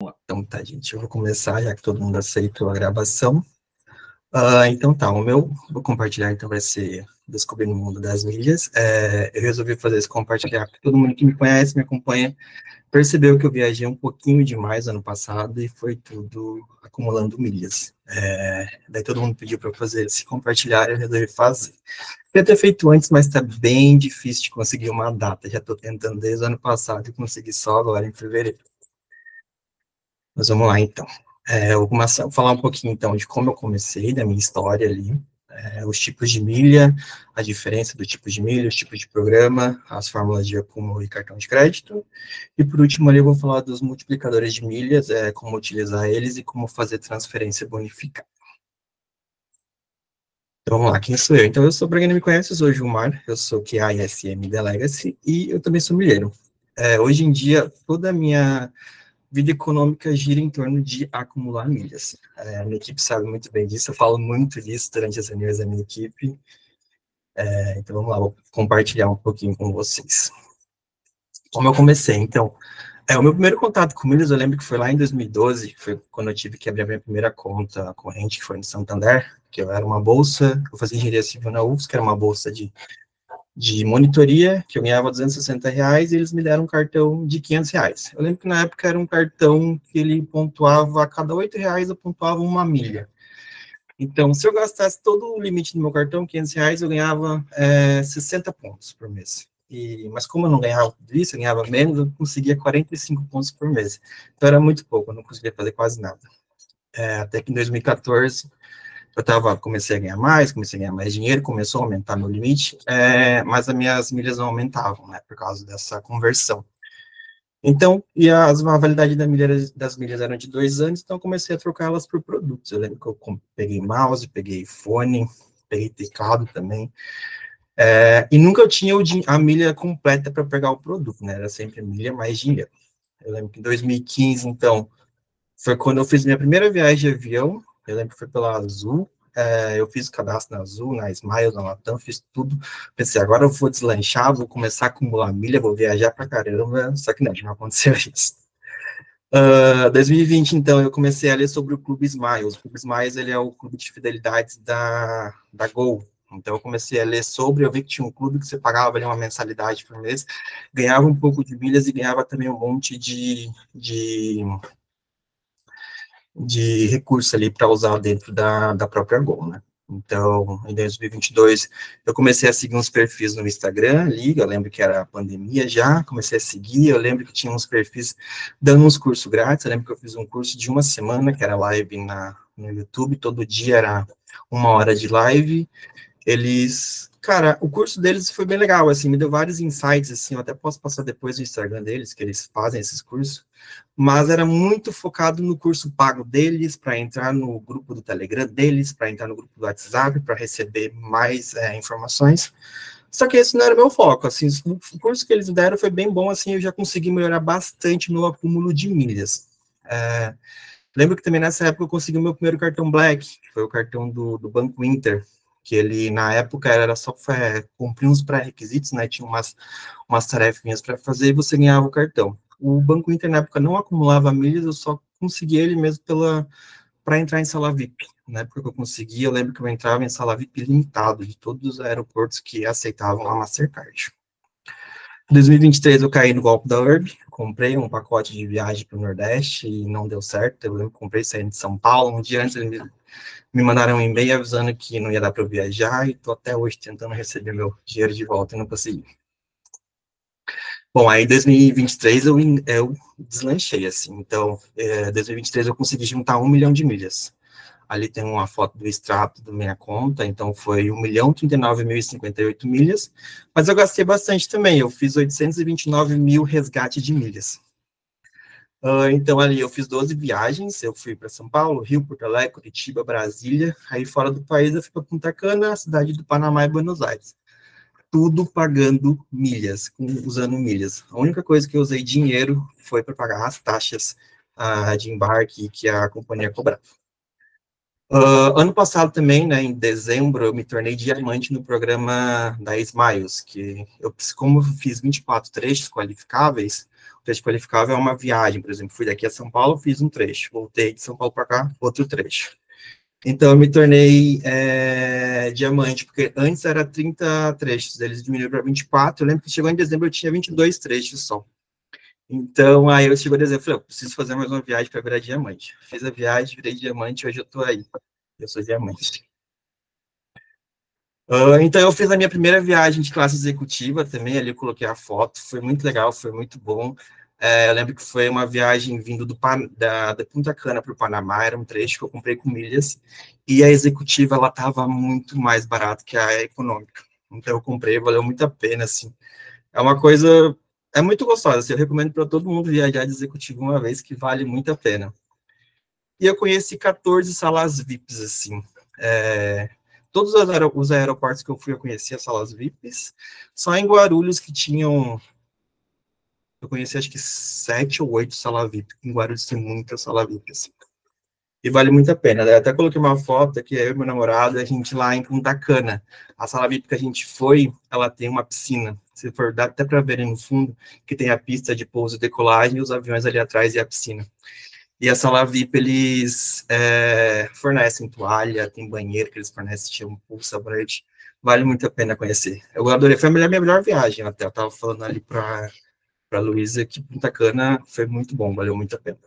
Então tá, gente, eu vou começar, já que todo mundo aceitou a gravação. Uh, então tá, o meu, vou compartilhar, então vai ser Descobrindo o Mundo das Milhas. É, eu resolvi fazer esse compartilhar, porque todo mundo que me conhece, me acompanha, percebeu que eu viajei um pouquinho demais ano passado e foi tudo acumulando milhas. É, daí todo mundo pediu para fazer esse compartilhar, eu resolvi fazer. Eu ter feito antes, mas está bem difícil de conseguir uma data. Já estou tentando desde o ano passado e consegui só agora em fevereiro. Mas vamos lá, então. É, eu vou falar um pouquinho, então, de como eu comecei, da minha história ali, é, os tipos de milha, a diferença do tipo de milha, os tipos de programa, as fórmulas de acúmulo e cartão de crédito, e por último ali eu vou falar dos multiplicadores de milhas, é, como utilizar eles e como fazer transferência bonificada. Então vamos lá, quem sou eu? Então eu sou, para quem não me conhece, eu sou Gilmar, eu sou QA ISM da Legacy, e eu também sou milheiro. É, hoje em dia, toda a minha vida econômica gira em torno de acumular milhas. É, a minha equipe sabe muito bem disso, eu falo muito disso durante as reuniões da minha equipe. É, então vamos lá, vou compartilhar um pouquinho com vocês. Como eu comecei, então, é, o meu primeiro contato com milhas, eu lembro que foi lá em 2012, foi quando eu tive que abrir a minha primeira conta corrente, que foi no Santander, que eu era uma bolsa, eu fazia engenharia civil na UFS, que era uma bolsa de de monitoria, que eu ganhava 260 reais, e eles me deram um cartão de 500 reais. Eu lembro que na época era um cartão que ele pontuava, a cada 8 reais eu pontuava uma milha. Então, se eu gastasse todo o limite do meu cartão, 500 reais, eu ganhava é, 60 pontos por mês. E, mas como eu não ganhava tudo isso, eu ganhava menos, eu conseguia 45 pontos por mês. Então era muito pouco, eu não conseguia fazer quase nada. É, até que em 2014 eu tava, comecei a ganhar mais, comecei a ganhar mais dinheiro, começou a aumentar meu limite, é, mas as minhas milhas não aumentavam, né, por causa dessa conversão. Então, e as, a validade da das milhas eram de dois anos, então eu comecei a trocá-las por produtos. Eu lembro que eu peguei mouse, peguei fone, peguei teclado também, é, e nunca eu tinha a milha completa para pegar o produto, né, era sempre milha mais dinheiro. Eu lembro que em 2015, então, foi quando eu fiz minha primeira viagem de avião, eu lembro que foi pela Azul, é, eu fiz o cadastro na Azul, na Smile, na Latam, fiz tudo. Pensei, agora eu vou deslanchar, vou começar a acumular milha, vou viajar pra caramba, só que não, não aconteceu isso. Uh, 2020, então, eu comecei a ler sobre o Clube Smiles. O Clube Smiles, ele é o clube de fidelidades da, da Gol. Então, eu comecei a ler sobre, eu vi que tinha um clube que você pagava ali uma mensalidade por mês, ganhava um pouco de milhas e ganhava também um monte de, de de recurso ali para usar dentro da, da própria Gol, né? Então, em 2022, eu comecei a seguir uns perfis no Instagram ali, eu lembro que era a pandemia já, comecei a seguir, eu lembro que tinha uns perfis dando uns cursos grátis, eu lembro que eu fiz um curso de uma semana, que era live na, no YouTube, todo dia era uma hora de live, eles, cara, o curso deles foi bem legal, assim, me deu vários insights, assim, eu até posso passar depois no Instagram deles, que eles fazem esses cursos, mas era muito focado no curso pago deles, para entrar no grupo do Telegram deles, para entrar no grupo do WhatsApp, para receber mais é, informações, só que esse não era meu foco, assim, o curso que eles deram foi bem bom, assim, eu já consegui melhorar bastante meu acúmulo de milhas. É, lembro que também nessa época eu consegui o meu primeiro cartão Black, que foi o cartão do, do Banco Inter, que ele, na época, era só é, cumprir uns pré-requisitos, né, tinha umas, umas tarefinhas para fazer e você ganhava o cartão. O Banco Inter, na época, não acumulava milhas, eu só consegui ele mesmo pela para entrar em sala VIP, né, porque eu conseguia, eu lembro que eu entrava em sala VIP limitado de todos os aeroportos que aceitavam a Mastercard. Em 2023 eu caí no golpe da URB, comprei um pacote de viagem para o Nordeste e não deu certo, eu lembro que comprei saindo de São Paulo, um dia antes ele me me mandaram um e-mail avisando que não ia dar para eu viajar e estou até hoje tentando receber meu dinheiro de volta e não consegui. Bom, aí em 2023 eu, eu deslanchei, assim, então, é, 2023 eu consegui juntar um milhão de milhas. Ali tem uma foto do extrato da minha conta, então foi 1 milhão 39 mil e 58 milhas, mas eu gastei bastante também, eu fiz 829 mil resgate de milhas. Uh, então, ali eu fiz 12 viagens, eu fui para São Paulo, Rio, Porto Alegre, Curitiba, Brasília, aí fora do país eu fui para Punta Cana, cidade do Panamá e Buenos Aires. Tudo pagando milhas, usando milhas. A única coisa que eu usei dinheiro foi para pagar as taxas uh, de embarque que a companhia cobrava. Uh, ano passado também, né, em dezembro, eu me tornei diamante no programa da Smiles, que eu, como eu fiz 24 trechos qualificáveis, O trecho qualificável é uma viagem, por exemplo, fui daqui a São Paulo, fiz um trecho, voltei de São Paulo para cá, outro trecho. Então, eu me tornei é, diamante, porque antes era 30 trechos, eles diminuíram para 24. Eu lembro que chegou em dezembro, eu tinha 22 trechos só. Então, aí eu chegou a dezembro, falei, eu preciso fazer mais uma viagem para virar diamante. Fiz a viagem, virei diamante, hoje eu estou aí. Eu sou diamante. Uh, então, eu fiz a minha primeira viagem de classe executiva também, ali eu coloquei a foto, foi muito legal, foi muito bom. É, eu lembro que foi uma viagem vindo do, da, da Punta Cana para o Panamá, era um trecho que eu comprei com milhas, e a executiva, ela estava muito mais barata que a econômica. Então, eu comprei, valeu muito a pena, assim. É uma coisa, é muito gostosa, assim, eu recomendo para todo mundo viajar de executivo uma vez, que vale muito a pena. E eu conheci 14 salas VIPs, assim. É, todos os aeroportos que eu fui, eu conhecia salas VIPs, só em Guarulhos que tinham eu conheci acho que sete ou oito sala VIP. Em Guarulhos tem muita sala VIP, assim. E vale muito a pena. Eu até coloquei uma foto aqui, eu e meu namorado, a gente lá em Punta Cana. A sala VIP que a gente foi, ela tem uma piscina. Se for, dá até para ver no fundo, que tem a pista de pouso e decolagem, os aviões ali atrás e a piscina. E a sala VIP, eles é, fornecem toalha, tem banheiro que eles fornecem, shampoo, sabonete. Vale muito a pena conhecer. Eu adorei, foi a minha melhor viagem até. Eu tava falando ali para para a Luísa que Punta Cana foi muito bom, valeu muito a pena.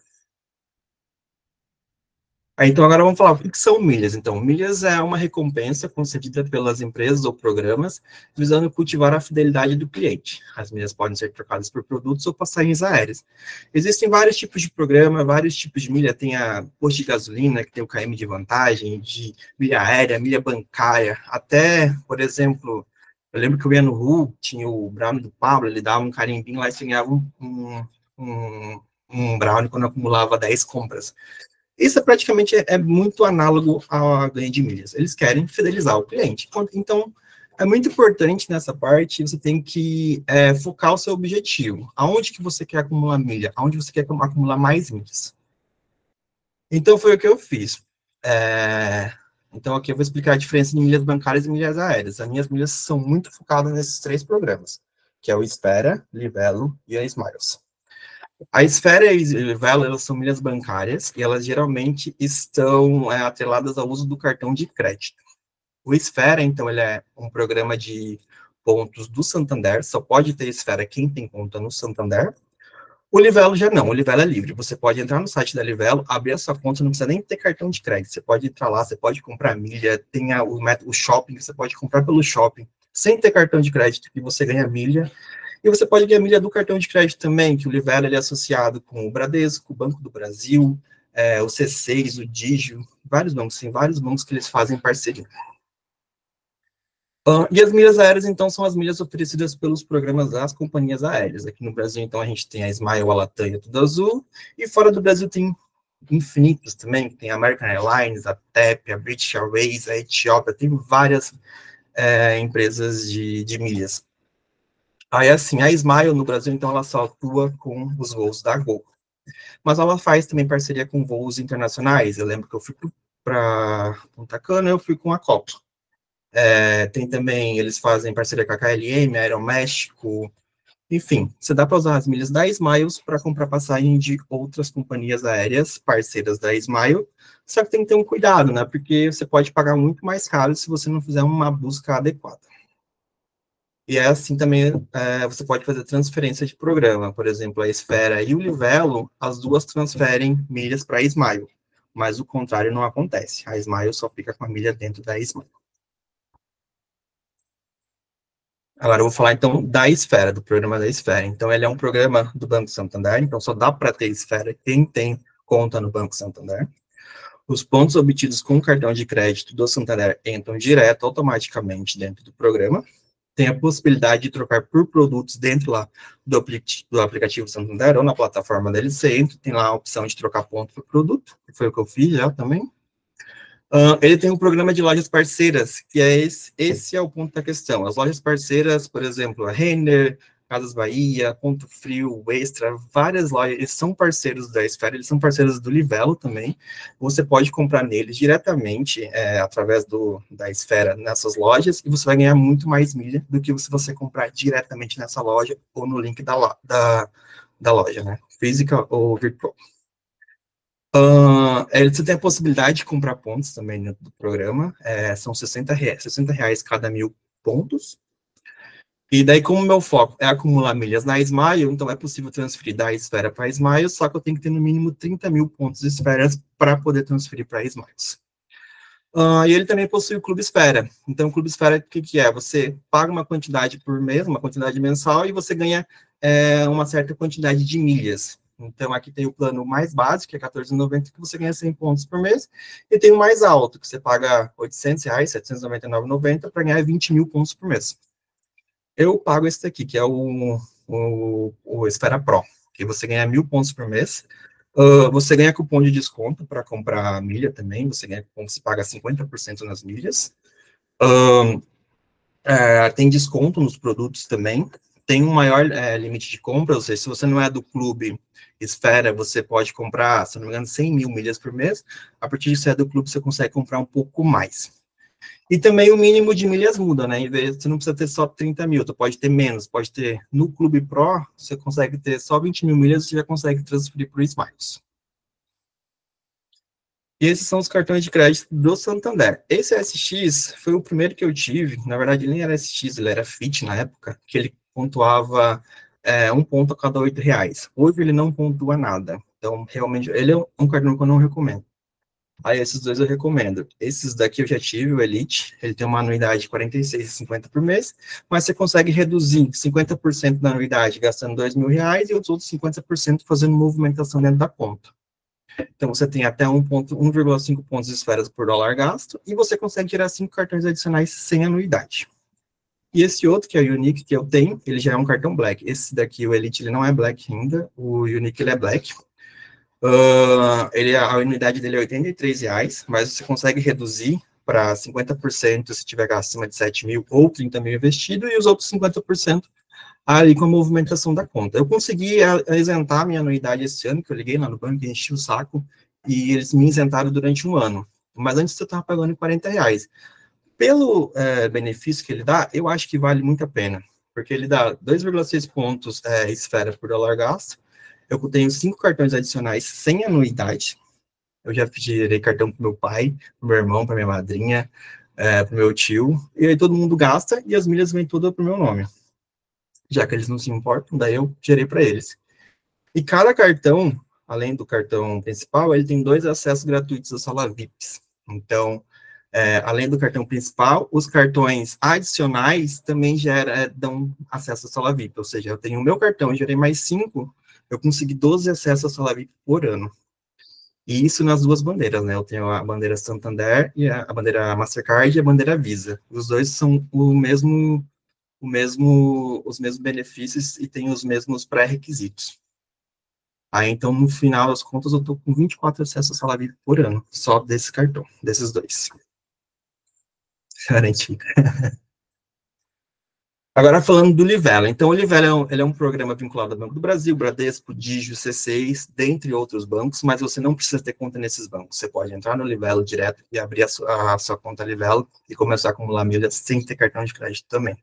Então, agora vamos falar o que são milhas. Então, milhas é uma recompensa concedida pelas empresas ou programas visando cultivar a fidelidade do cliente. As milhas podem ser trocadas por produtos ou passagens aéreas. Existem vários tipos de programa, vários tipos de milha. Tem a posto de gasolina, que tem o KM de vantagem, de milha aérea, milha bancária, até, por exemplo, eu lembro que eu ia no Ru, tinha o brownie do Pablo, ele dava um carimbinho lá e você ganhava um, um, um brownie quando acumulava 10 compras. Isso é praticamente é, é muito análogo à ganho de milhas. Eles querem fidelizar o cliente. Então, é muito importante nessa parte, você tem que é, focar o seu objetivo. Aonde que você quer acumular milha? Aonde você quer acumular mais milhas? Então, foi o que eu fiz. É, então, aqui eu vou explicar a diferença de milhas bancárias e milhas aéreas. As minhas milhas são muito focadas nesses três programas, que é o Espera, Livelo e a Smiles. A Esfera e a Livelo, elas são milhas bancárias e elas geralmente estão é, atreladas ao uso do cartão de crédito. O Esfera, então, ele é um programa de pontos do Santander, só pode ter Esfera quem tem conta no Santander, o Livelo já não, o Livelo é livre. Você pode entrar no site da Livelo, abrir a sua conta, não precisa nem ter cartão de crédito. Você pode entrar lá, você pode comprar milha, tem a, o, o shopping, você pode comprar pelo shopping, sem ter cartão de crédito, e você ganha milha. E você pode ganhar milha do cartão de crédito também, que o Livelo ele é associado com o Bradesco, o Banco do Brasil, é, o C6, o Digio, vários bancos, tem vários bancos que eles fazem parceria. Uh, e as milhas aéreas, então, são as milhas oferecidas pelos programas das companhias aéreas. Aqui no Brasil, então, a gente tem a Smile, a Latam e a Tudo Azul. E fora do Brasil tem infinitos também, tem a American Airlines, a TEP, a British Airways, a Etiópia, tem várias é, empresas de, de milhas. Aí, assim, a Smile no Brasil, então, ela só atua com os voos da Gol. Mas ela faz também parceria com voos internacionais. Eu lembro que eu fui para Punta Cana, eu fui com a Copa. É, tem também, eles fazem parceria com a KLM, Aeroméxico, enfim, você dá para usar as milhas da Smiles para comprar passagem de outras companhias aéreas parceiras da Smile, só que tem que ter um cuidado, né? Porque você pode pagar muito mais caro se você não fizer uma busca adequada. E é assim também, é, você pode fazer transferência de programa, por exemplo, a Esfera e o Livelo, as duas transferem milhas para a Smile, mas o contrário não acontece. A Smile só fica com a milha dentro da Smile. Agora eu vou falar então da Esfera, do programa da Esfera. Então ele é um programa do Banco Santander, então só dá para ter Esfera quem tem conta no Banco Santander. Os pontos obtidos com o cartão de crédito do Santander entram direto, automaticamente dentro do programa. Tem a possibilidade de trocar por produtos dentro lá do, do aplicativo Santander ou na plataforma dele. Você entra, tem lá a opção de trocar ponto por produto, que foi o que eu fiz já também. Uh, ele tem um programa de lojas parceiras, que é esse, esse é o ponto da questão. As lojas parceiras, por exemplo, a Renner, Casas Bahia, Ponto Frio, Extra, várias lojas, eles são parceiros da Esfera, eles são parceiros do Livelo também. Você pode comprar neles diretamente, é, através do, da Esfera, nessas lojas, e você vai ganhar muito mais milha do que se você comprar diretamente nessa loja ou no link da, da da loja, né? Física ou virtual. Uh, você tem a possibilidade de comprar pontos também dentro do programa, é, são 60 reais, 60 reais cada mil pontos. E daí, como meu foco é acumular milhas na Smile, então é possível transferir da esfera para a Smile, só que eu tenho que ter no mínimo 30 mil pontos de esferas para poder transferir para a Smiles. Uh, e ele também possui o Clube Esfera. Então, o Clube Esfera, o que, que é? Você paga uma quantidade por mês, uma quantidade mensal, e você ganha é, uma certa quantidade de milhas. Então, aqui tem o plano mais básico, que é R$14,90, que você ganha 100 pontos por mês, e tem o mais alto, que você paga 800 reais, R$799,90, para ganhar 20 mil pontos por mês. Eu pago esse daqui, que é o, o, o Esfera Pro, que você ganha mil pontos por mês, Uh, você ganha cupom de desconto para comprar milha também, você ganha cupom, você paga 50% nas milhas. Uh, tem desconto nos produtos também, tem um maior é, limite de compra, ou seja, se você não é do clube Esfera, você pode comprar, se não me engano, 100 mil milhas por mês, a partir de você é do clube, você consegue comprar um pouco mais. E também o mínimo de milhas muda, né? Você não precisa ter só 30 mil, você pode ter menos, pode ter no Clube Pro, você consegue ter só 20 mil milhas, você já consegue transferir para o Smiles. E esses são os cartões de crédito do Santander. Esse SX foi o primeiro que eu tive, na verdade ele nem era SX, ele era FIT na época, que ele pontuava é, um ponto a cada oito reais. Hoje ele não pontua nada, então realmente ele é um cartão que eu não recomendo. Aí esses dois eu recomendo. Esses daqui eu já tive, o Elite, ele tem uma anuidade de R$ 46,50 por mês, mas você consegue reduzir 50% da anuidade gastando R$ reais e os outros 50% fazendo movimentação dentro da conta. Então você tem até 1,5 pontos de esferas por dólar gasto e você consegue tirar cinco cartões adicionais sem anuidade. E esse outro, que é o Unique, que eu tenho, ele já é um cartão Black. Esse daqui, o Elite, ele não é Black ainda, o Unique, ele é Black. Uh, ele, a unidade dele é R$ reais, mas você consegue reduzir para 50% se tiver acima de 7 mil ou 30 mil investido, e os outros 50% ali com a movimentação da conta. Eu consegui isentar minha anuidade esse ano, que eu liguei lá no banco, enchi o saco, e eles me isentaram durante um ano. Mas antes eu estava pagando 40 reais. Pelo é, benefício que ele dá, eu acho que vale muito a pena, porque ele dá 2,6 pontos é, esfera por dólar gasto, eu tenho cinco cartões adicionais sem anuidade. Eu já gerei cartão para meu pai, para meu irmão, para minha madrinha, é, para meu tio. E aí todo mundo gasta e as milhas vêm todas para o meu nome. Já que eles não se importam, daí eu gerei para eles. E cada cartão, além do cartão principal, ele tem dois acessos gratuitos à sala VIPs. Então, é, além do cartão principal, os cartões adicionais também gera, é, dão acesso à sala VIP. Ou seja, eu tenho o meu cartão, gerei mais cinco eu consegui 12 acessos à sala VIP por ano. E isso nas duas bandeiras, né? Eu tenho a bandeira Santander e a, a bandeira Mastercard e a bandeira Visa. Os dois são o mesmo, o mesmo, os mesmos benefícios e têm os mesmos pré-requisitos. Aí, então, no final das contas, eu tô com 24 acessos à sala VIP por ano, só desse cartão, desses dois. Garantido. Agora falando do Livelo. Então, o Livelo é um, ele é um programa vinculado ao Banco do Brasil, Bradesco, Digio, C6, dentre outros bancos, mas você não precisa ter conta nesses bancos. Você pode entrar no Livelo direto e abrir a sua, a sua conta Livelo e começar a acumular milhas sem ter cartão de crédito também.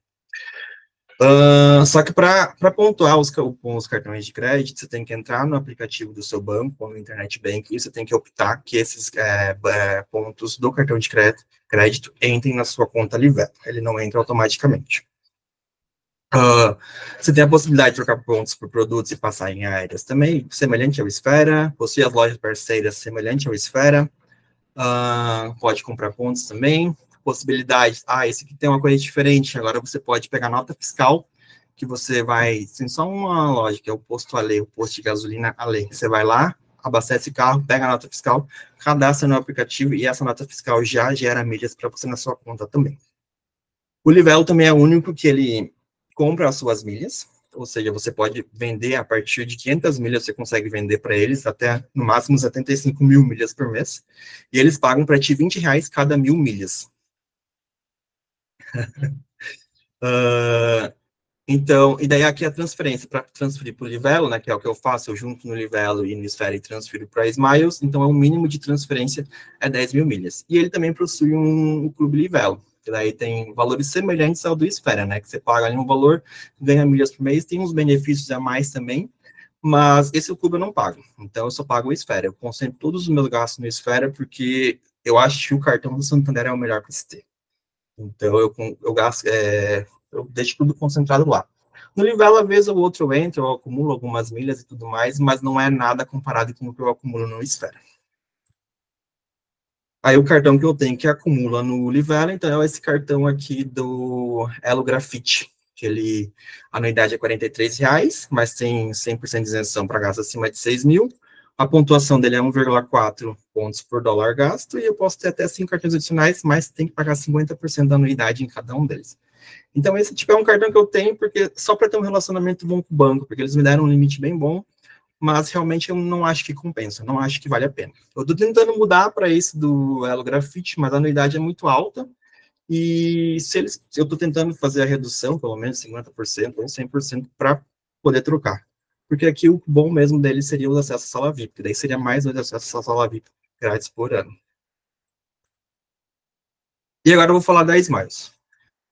Uh, só que para pontuar os, os, cartões de crédito, você tem que entrar no aplicativo do seu banco, ou no Internet Bank, e você tem que optar que esses é, pontos do cartão de crédito, crédito entrem na sua conta Livelo. Ele não entra automaticamente. Uh, você tem a possibilidade de trocar pontos por produtos e passagens aéreas também, semelhante ao Esfera, possui as lojas parceiras semelhante ao Esfera, uh, pode comprar pontos também, possibilidade, ah, esse aqui tem uma coisa diferente, agora você pode pegar nota fiscal, que você vai, tem só uma que é o posto Ale, o posto de gasolina Ale, você vai lá, abastece carro, pega a nota fiscal, cadastra no aplicativo e essa nota fiscal já gera milhas para você na sua conta também. O Livelo também é o único que ele compra as suas milhas, ou seja, você pode vender a partir de 500 milhas, você consegue vender para eles até no máximo 75 mil milhas por mês, e eles pagam para ti 20 reais cada mil milhas. Uh, então, e daí aqui a transferência para transferir para o Livelo, né, que é o que eu faço, eu junto no Livelo e no Esfera e transfiro para Smiles, então é o mínimo de transferência é 10 mil milhas. E ele também possui um, um clube Livelo, que daí tem valores semelhantes ao do Esfera, né? Que você paga ali um valor, ganha milhas por mês, tem uns benefícios a mais também, mas esse clube eu não pago, então eu só pago o Esfera. Eu concentro todos os meus gastos no Esfera porque eu acho que o cartão do Santander é o melhor para se ter. Então eu, eu gasto, é, eu deixo tudo concentrado lá. No Livelo, às vezes, o outro eu entro, eu acumulo algumas milhas e tudo mais, mas não é nada comparado com o que eu acumulo no Esfera. Aí o cartão que eu tenho que acumula no Livelo, então é esse cartão aqui do Elo Grafite, que ele, a anuidade é R$ reais, mas tem 100% de isenção para gastos acima de 6 mil. A pontuação dele é 1,4 pontos por dólar gasto, e eu posso ter até 5 cartões adicionais, mas tem que pagar 50% da anuidade em cada um deles. Então, esse tipo é um cartão que eu tenho porque só para ter um relacionamento bom com o banco, porque eles me deram um limite bem bom, mas realmente eu não acho que compensa, não acho que vale a pena. Eu estou tentando mudar para esse do Elo Grafite, mas a anuidade é muito alta, e se eles, eu estou tentando fazer a redução, pelo menos 50% ou 100%, para poder trocar. Porque aqui o bom mesmo dele seria o acesso à sala VIP, daí seria mais dois acessos à sala VIP grátis por ano. E agora eu vou falar da Smiles.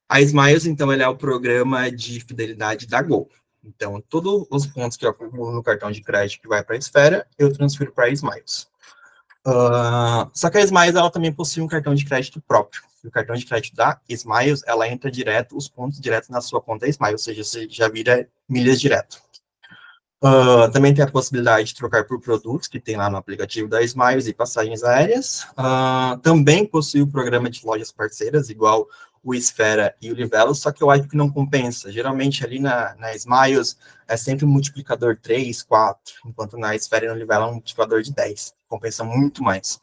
A Smiles, então, é o programa de fidelidade da Gol. Então, todos os pontos que eu acumulo no cartão de crédito que vai para a esfera, eu transfiro para a Smiles. Uh, só que a Smiles, ela também possui um cartão de crédito próprio. o cartão de crédito da Smiles, ela entra direto, os pontos direto na sua conta Smiles, ou seja, você já vira milhas direto. Uh, também tem a possibilidade de trocar por produtos que tem lá no aplicativo da Smiles e passagens aéreas. Uh, também possui o programa de lojas parceiras, igual o Esfera e o Livelo, só que eu acho que não compensa. Geralmente ali na, na Smiles é sempre um multiplicador 3, 4, enquanto na Esfera e no Livelo é um multiplicador de 10. Compensa muito mais.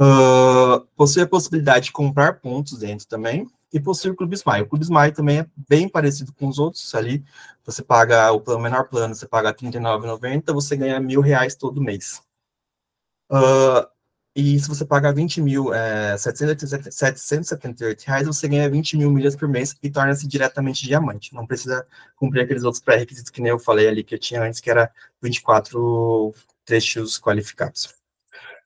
Uh, possui a possibilidade de comprar pontos dentro também, e possui o Clube Smile. O Clube Smile também é bem parecido com os outros, ali você paga o plano, menor plano, você paga R$ 39,90, você ganha mil reais todo mês. Uh, e se você pagar 20 mil, é, 778 reais, você ganha 20 mil milhas por mês e torna-se diretamente diamante. Não precisa cumprir aqueles outros pré-requisitos que nem eu falei ali que eu tinha antes, que era 24 trechos qualificados.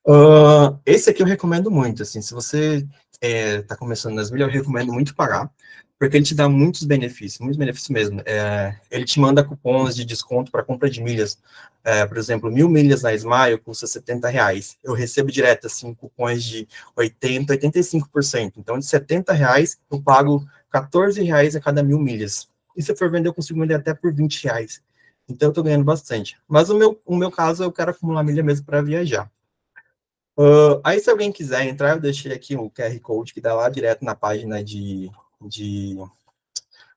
Uh, esse aqui eu recomendo muito, assim, se você está é, começando nas milhas, eu recomendo muito pagar, porque ele te dá muitos benefícios, muitos benefícios mesmo. É, ele te manda cupons de desconto para compra de milhas. É, por exemplo, mil milhas na Smile custa 70 reais. Eu recebo direto, assim, cupons de 80, 85%. Então, de 70 reais, eu pago 14 reais a cada mil milhas. E se for vender, eu consigo vender até por 20 reais. Então, eu estou ganhando bastante. Mas o meu, o meu caso, eu quero acumular milha mesmo para viajar. Uh, aí, se alguém quiser entrar, eu deixei aqui o QR Code que dá lá direto na página de, de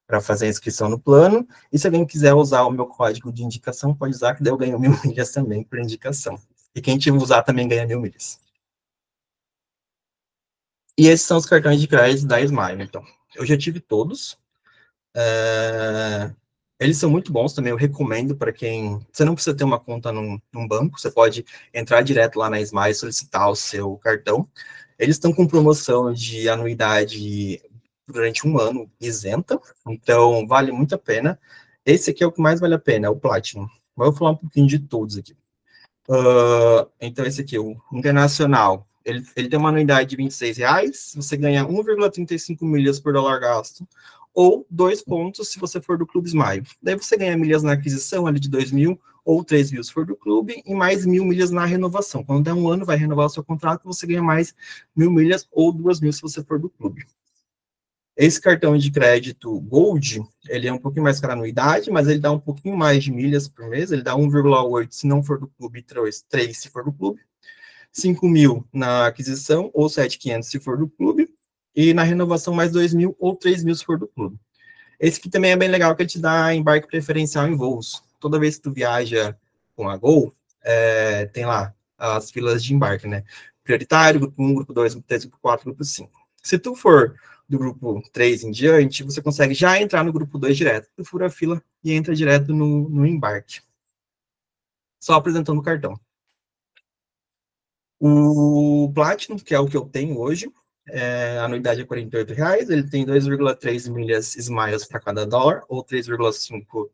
para fazer a inscrição no plano. E se alguém quiser usar o meu código de indicação, pode usar, que daí eu ganho mil milhas também por indicação. E quem tiver usar também ganha mil milhas. E esses são os cartões de crédito da Smile, então. Eu já tive todos. É... Eles são muito bons também, eu recomendo para quem... Você não precisa ter uma conta num, num banco, você pode entrar direto lá na Smile e solicitar o seu cartão. Eles estão com promoção de anuidade durante um ano isenta, então vale muito a pena. Esse aqui é o que mais vale a pena, é o Platinum. Mas eu vou falar um pouquinho de todos aqui. Uh, então, esse aqui, o Internacional, ele, ele tem uma anuidade de 26 reais, você ganha 1,35 milhas por dólar gasto, ou dois pontos se você for do Clube Smile. Daí você ganha milhas na aquisição ali de 2 mil, ou 3 mil se for do clube, e mais mil milhas na renovação. Quando der um ano, vai renovar o seu contrato, você ganha mais mil milhas ou duas mil se você for do clube. Esse cartão de crédito Gold, ele é um pouquinho mais caro anuidade, mas ele dá um pouquinho mais de milhas por mês, ele dá 1,8 se não for do clube, 3, 3 se for do clube, 5 mil na aquisição, ou 7,500 se for do clube, e na renovação mais 2 mil ou 3 mil se for do clube. Esse aqui também é bem legal, que ele te dá embarque preferencial em voos. Toda vez que tu viaja com a Gol, é, tem lá as filas de embarque, né? Prioritário, grupo 1, grupo 2, grupo 3, grupo 4, grupo 5. Se tu for do grupo 3 em diante, você consegue já entrar no grupo 2 direto. Tu fura a fila e entra direto no, no embarque. Só apresentando o cartão. O Platinum, que é o que eu tenho hoje, é, a anuidade é R$ reais, ele tem 2,3 milhas Smiles para cada dólar, ou 3,5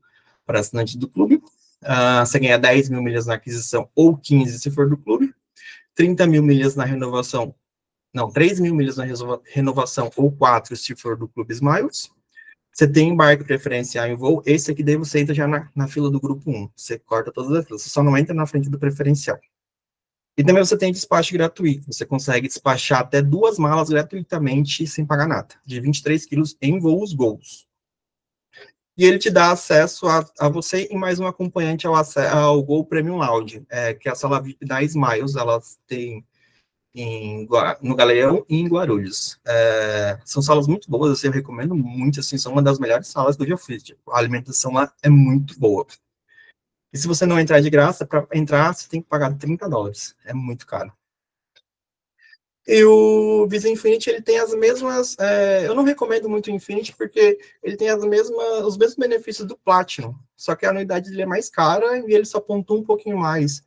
para assinante do clube. Uh, você ganha 10 mil milhas na aquisição, ou 15 se for do clube. 30 mil milhas na renovação, não, 3 mil milhas na renovação ou 4 se for do Clube Smiles. Você tem embarque preferencial em voo, esse aqui daí você entra já na, na fila do grupo 1. Você corta todas as filas, você só não entra na frente do preferencial. E também você tem despacho gratuito. Você consegue despachar até duas malas gratuitamente sem pagar nada, de 23 quilos em voos gols. E ele te dá acesso a, a você e mais um acompanhante ao, ao Gol Premium Lounge, é, que é a sala VIP da Smiles. Elas têm em, no Galeão e em Guarulhos. É, são salas muito boas, assim, eu recomendo muito, assim, são uma das melhores salas que eu já fiz. Tipo, a alimentação lá é muito boa. E se você não entrar de graça, para entrar, você tem que pagar 30 dólares. É muito caro. E o Visa Infinity, ele tem as mesmas... É, eu não recomendo muito o Infinity, porque ele tem as mesmas, os mesmos benefícios do Platinum. Só que a anuidade dele é mais cara e ele só pontua um pouquinho mais.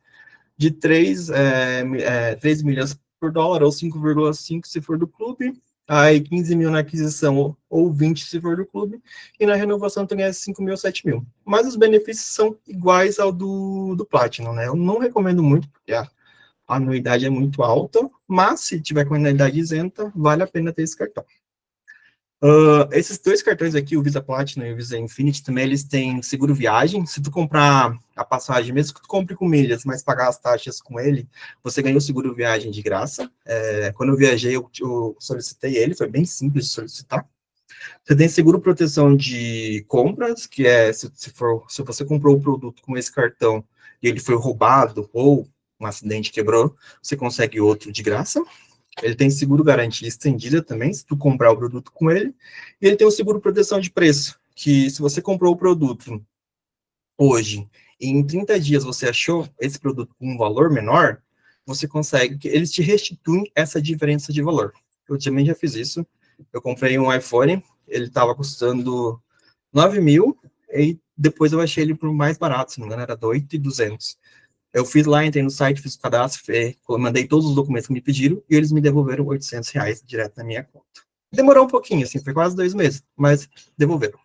De 3, é, é, 3 milhas por dólar, ou 5,5 se for do clube, aí 15 mil na aquisição, ou 20 se for do clube, e na renovação tu ganha 5 mil, 7 mil. Mas os benefícios são iguais ao do, do Platinum, né? Eu não recomendo muito, porque a anuidade é muito alta, mas se tiver com anuidade isenta, vale a pena ter esse cartão. Uh, esses dois cartões aqui, o Visa Platinum e o Visa Infinity, também eles têm seguro viagem. Se tu comprar a passagem, mesmo que tu compre com milhas, mas pagar as taxas com ele, você ganha o seguro viagem de graça. É, quando eu viajei, eu, eu, solicitei ele, foi bem simples de solicitar. Você tem seguro proteção de compras, que é se, se, for, se você comprou o produto com esse cartão e ele foi roubado ou um acidente quebrou, você consegue outro de graça. Ele tem seguro garantia estendida também, se tu comprar o produto com ele. E ele tem o seguro proteção de preço, que se você comprou o produto hoje e em 30 dias você achou esse produto com um valor menor, você consegue, que eles te restituem essa diferença de valor. Eu também já fiz isso. Eu comprei um iPhone, ele estava custando 9 mil, e depois eu achei ele por mais barato, se não me engano, era 8,200. Eu fiz lá, entrei no site, fiz o cadastro, mandei todos os documentos que me pediram e eles me devolveram 800 reais direto na minha conta. Demorou um pouquinho, assim, foi quase dois meses, mas devolveram.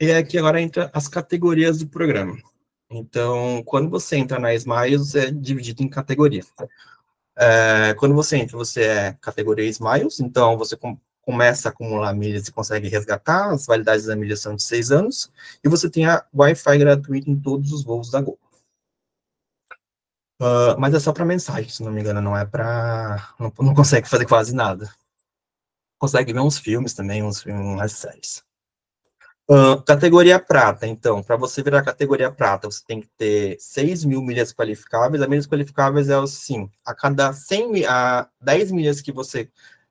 E aqui agora entra as categorias do programa. Então, quando você entra na Smiles, é dividido em categorias. É, quando você entra, você é categoria Smiles, então você começa a acumular milhas e consegue resgatar, as validades da milha são de seis anos, e você tem a Wi-Fi gratuito em todos os voos da Gol. Uh, mas é só para mensagem, se não me engano, não é para... Não, não, consegue fazer quase nada. Consegue ver uns filmes também, uns filmes, umas séries. Uh, categoria prata, então, para você virar categoria prata, você tem que ter 6 mil milhas qualificáveis, as milhas qualificáveis é assim, a cada 100, a 10 milhas que você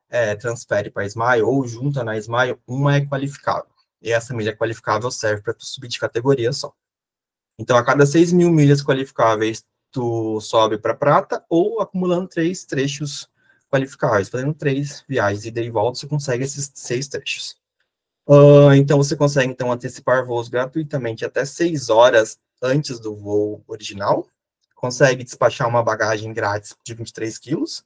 é, transfere para a Smile ou junta na Smile, uma é qualificável. E essa milha qualificável serve para tu subir de categoria só. Então, a cada 6 mil milhas qualificáveis, tu sobe para prata, ou acumulando três trechos qualificáveis, fazendo três viagens e daí volta, você consegue esses seis trechos. Uh, então, você consegue, então, antecipar voos gratuitamente até seis horas antes do voo original, consegue despachar uma bagagem grátis de 23 quilos,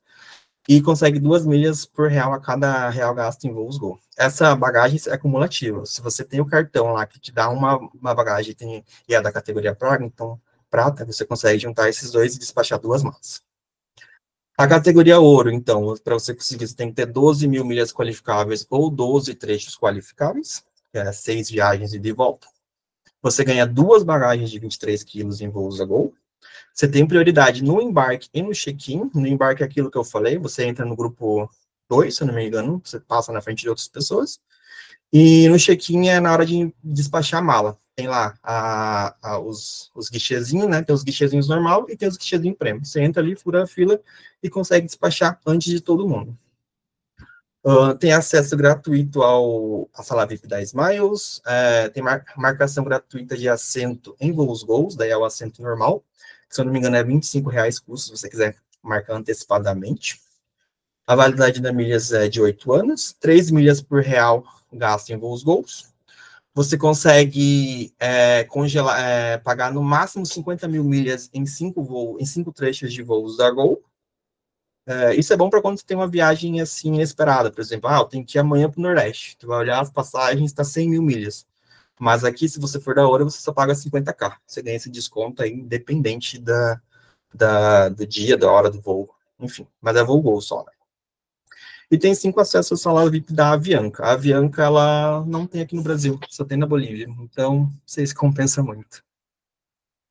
e consegue duas milhas por real a cada real gasto em voos Gol. Essa bagagem é cumulativa. Se você tem o cartão lá que te dá uma, uma bagagem tem, e é da categoria Prata, então prata, você consegue juntar esses dois e despachar duas malas. A categoria ouro, então, para você conseguir, você tem que ter 12 mil milhas qualificáveis ou 12 trechos qualificáveis, que é seis viagens e de volta. Você ganha duas bagagens de 23 quilos em voos a Gol, você tem prioridade no embarque e no check-in. No embarque é aquilo que eu falei, você entra no grupo 2, se eu não me engano, você passa na frente de outras pessoas. E no check-in é na hora de despachar a mala. Tem lá a, a, os, os guichezinhos, né? Tem os guichezinhos normal e tem os guichezinhos prêmio. Você entra ali, fura a fila e consegue despachar antes de todo mundo. Uh, tem acesso gratuito ao, à sala VIP da Smiles, é, tem mar, marcação gratuita de assento em voos gols, daí é o assento normal, se eu não me engano, é 25 reais custo, se você quiser marcar antecipadamente. A validade da milhas é de 8 anos, 3 milhas por real gasto em voos gols. Você consegue é, congelar, é, pagar no máximo 50 mil milhas em cinco, voo, em cinco trechos de voos da Gol. É, isso é bom para quando você tem uma viagem assim inesperada, por exemplo, ah, eu tenho que ir amanhã para o Nordeste. Tu vai olhar as passagens, está 100 mil milhas. Mas aqui, se você for da hora, você só paga 50k. Você ganha esse desconto aí, independente da, da, do dia, da hora do voo. Enfim, mas é voo gol só, né? E tem cinco acessos ao salário VIP da Avianca. A Avianca, ela não tem aqui no Brasil, só tem na Bolívia. Então, vocês compensa muito.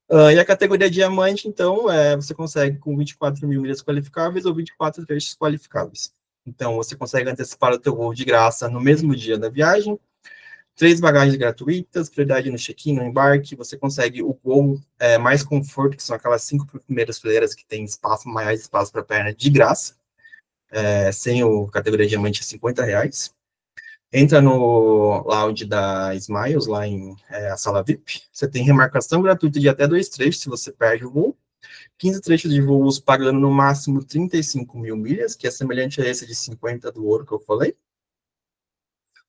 Uh, e a categoria diamante, então, é, você consegue com 24 mil milhas qualificáveis ou 24 trechos qualificáveis. Então, você consegue antecipar o teu voo de graça no mesmo dia da viagem, três bagagens gratuitas, prioridade no check-in, no embarque, você consegue o voo é, mais conforto, que são aquelas cinco primeiras fileiras que tem espaço, mais espaço para perna, de graça, é, sem o categoria diamante, é 50 reais. Entra no lounge da Smiles, lá em é, a sala VIP, você tem remarcação gratuita de até dois trechos, se você perde o voo, 15 trechos de voos pagando no máximo 35 mil milhas, que é semelhante a esse de 50 do ouro que eu falei.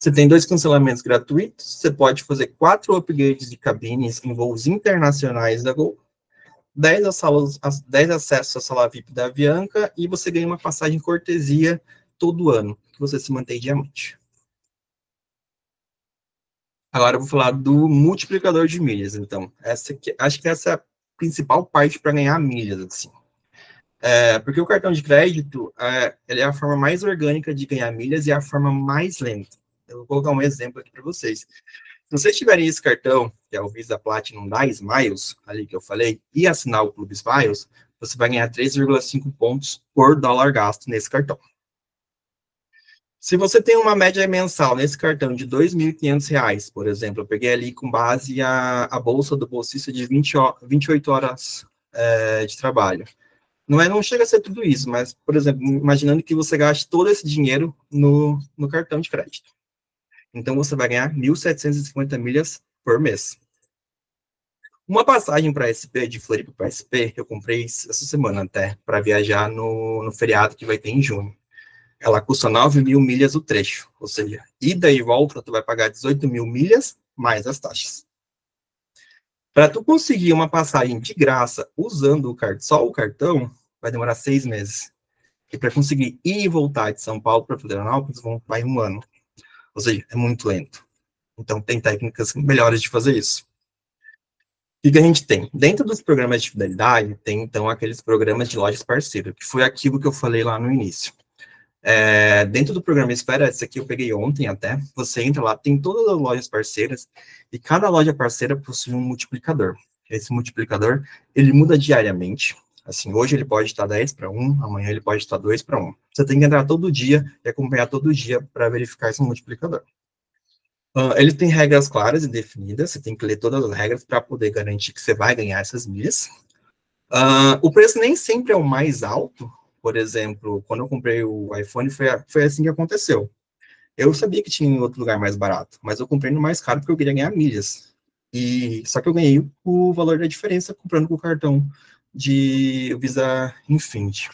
Você tem dois cancelamentos gratuitos, você pode fazer quatro upgrades de cabines em voos internacionais da Gol, 10, salas, 10 acessos à sala VIP da Avianca, e você ganha uma passagem cortesia todo ano, que você se mantém diamante. Agora eu vou falar do multiplicador de milhas. Então, essa aqui, acho que essa é a principal parte para ganhar milhas, assim. É, porque o cartão de crédito é, é a forma mais orgânica de ganhar milhas e é a forma mais lenta. Eu vou colocar um exemplo aqui para vocês. Se vocês tiverem esse cartão, que é o Visa Platinum da Smiles, ali que eu falei, e assinar o Clube Smiles, você vai ganhar 3,5 pontos por dólar gasto nesse cartão. Se você tem uma média mensal nesse cartão de R$ 2.500, por exemplo, eu peguei ali com base a, a bolsa do bolsista de 20, 28 horas é, de trabalho. Não, é, não chega a ser tudo isso, mas, por exemplo, imaginando que você gaste todo esse dinheiro no, no cartão de crédito. Então, você vai ganhar 1.750 milhas por mês. Uma passagem para SP, de Floripa para SP, eu comprei essa semana até, para viajar no, no feriado que vai ter em junho ela custa 9 mil milhas o trecho, ou seja, ida e volta, tu vai pagar 18 mil milhas mais as taxas. Para tu conseguir uma passagem de graça usando o cart só o cartão, vai demorar seis meses. E para conseguir ir e voltar de São Paulo para Florianópolis, vai um ano. Ou seja, é muito lento. Então, tem técnicas melhores de fazer isso. O que a gente tem? Dentro dos programas de fidelidade, tem, então, aqueles programas de lojas parceiras, que foi aquilo que eu falei lá no início. É, dentro do programa Espera, esse aqui eu peguei ontem até, você entra lá, tem todas as lojas parceiras, e cada loja parceira possui um multiplicador. Esse multiplicador, ele muda diariamente, assim, hoje ele pode estar 10 para 1, amanhã ele pode estar 2 para 1. Você tem que entrar todo dia e acompanhar todo dia para verificar esse multiplicador. Uh, ele tem regras claras e definidas, você tem que ler todas as regras para poder garantir que você vai ganhar essas milhas. Uh, o preço nem sempre é o mais alto, por exemplo, quando eu comprei o iPhone, foi, foi assim que aconteceu. Eu sabia que tinha em outro lugar mais barato, mas eu comprei no mais caro porque eu queria ganhar milhas. E só que eu ganhei o valor da diferença comprando com o cartão de Visa Infinity.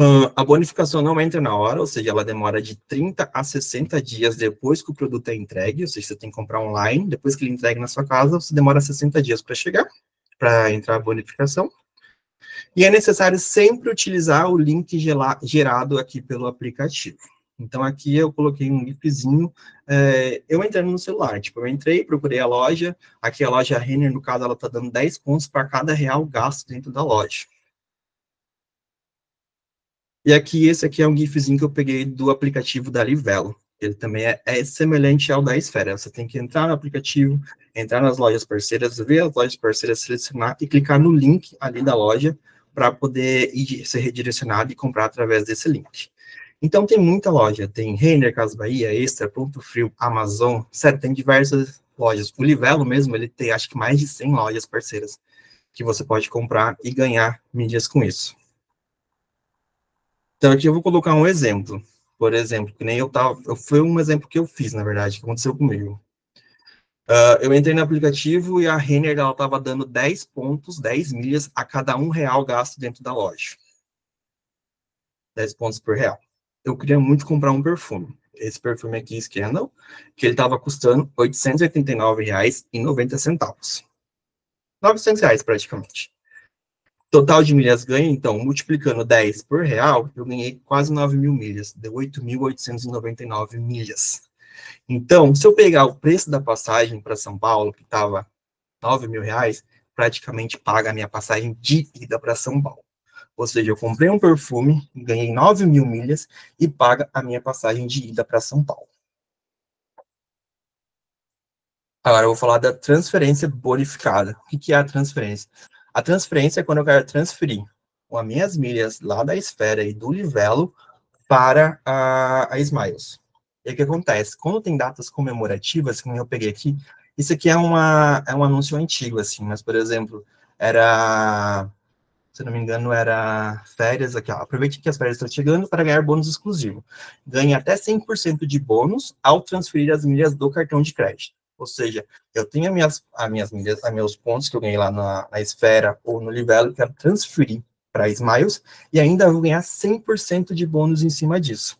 Uh, a bonificação não entra na hora, ou seja, ela demora de 30 a 60 dias depois que o produto é entregue, ou seja, você tem que comprar online, depois que ele entregue na sua casa, você demora 60 dias para chegar, para entrar a bonificação. E é necessário sempre utilizar o link gerado aqui pelo aplicativo. Então, aqui eu coloquei um gifzinho, é, eu entrando no celular, tipo, eu entrei, procurei a loja, aqui a loja Renner, no caso, ela está dando 10 pontos para cada real gasto dentro da loja. E aqui, esse aqui é um gifzinho que eu peguei do aplicativo da Livelo. Ele também é, é semelhante ao da Esfera. Você tem que entrar no aplicativo, entrar nas lojas parceiras, ver as lojas parceiras, selecionar e clicar no link ali da loja para poder ir, ser redirecionado e comprar através desse link. Então, tem muita loja, tem Renner, Casa Bahia, Extra, Ponto Frio, Amazon, sério, tem diversas lojas. O Livelo mesmo, ele tem acho que mais de 100 lojas parceiras que você pode comprar e ganhar mídias com isso. Então, aqui eu vou colocar um exemplo. Por exemplo, que nem eu tava, foi um exemplo que eu fiz, na verdade, que aconteceu comigo. Uh, eu entrei no aplicativo e a Renner ela estava dando 10 pontos, 10 milhas a cada um real gasto dentro da loja. 10 pontos por real. Eu queria muito comprar um perfume. Esse perfume aqui, Scandal, que ele estava custando R$ 889,90. 900 reais praticamente. Total de milhas ganho, então, multiplicando 10 por real, eu ganhei quase 9 mil milhas. Deu 8.899 milhas. Então, se eu pegar o preço da passagem para São Paulo, que estava 9 mil reais, praticamente paga a minha passagem de ida para São Paulo. Ou seja, eu comprei um perfume, ganhei 9 mil milhas e paga a minha passagem de ida para São Paulo. Agora eu vou falar da transferência bonificada. O que é a transferência? A transferência é quando eu quero transferir as minhas milhas lá da esfera e do Livelo para a, a Smiles. E o que acontece? Quando tem datas comemorativas, como eu peguei aqui, isso aqui é, uma, é um anúncio antigo, assim, mas, por exemplo, era, se não me engano, era férias aqui, ó, aproveite que as férias estão chegando para ganhar bônus exclusivo. Ganhe até 100% de bônus ao transferir as milhas do cartão de crédito. Ou seja, eu tenho as minhas, as minhas milhas, os meus pontos que eu ganhei lá na, na esfera ou no Livelo, quero transferir para Smiles, e ainda vou ganhar 100% de bônus em cima disso.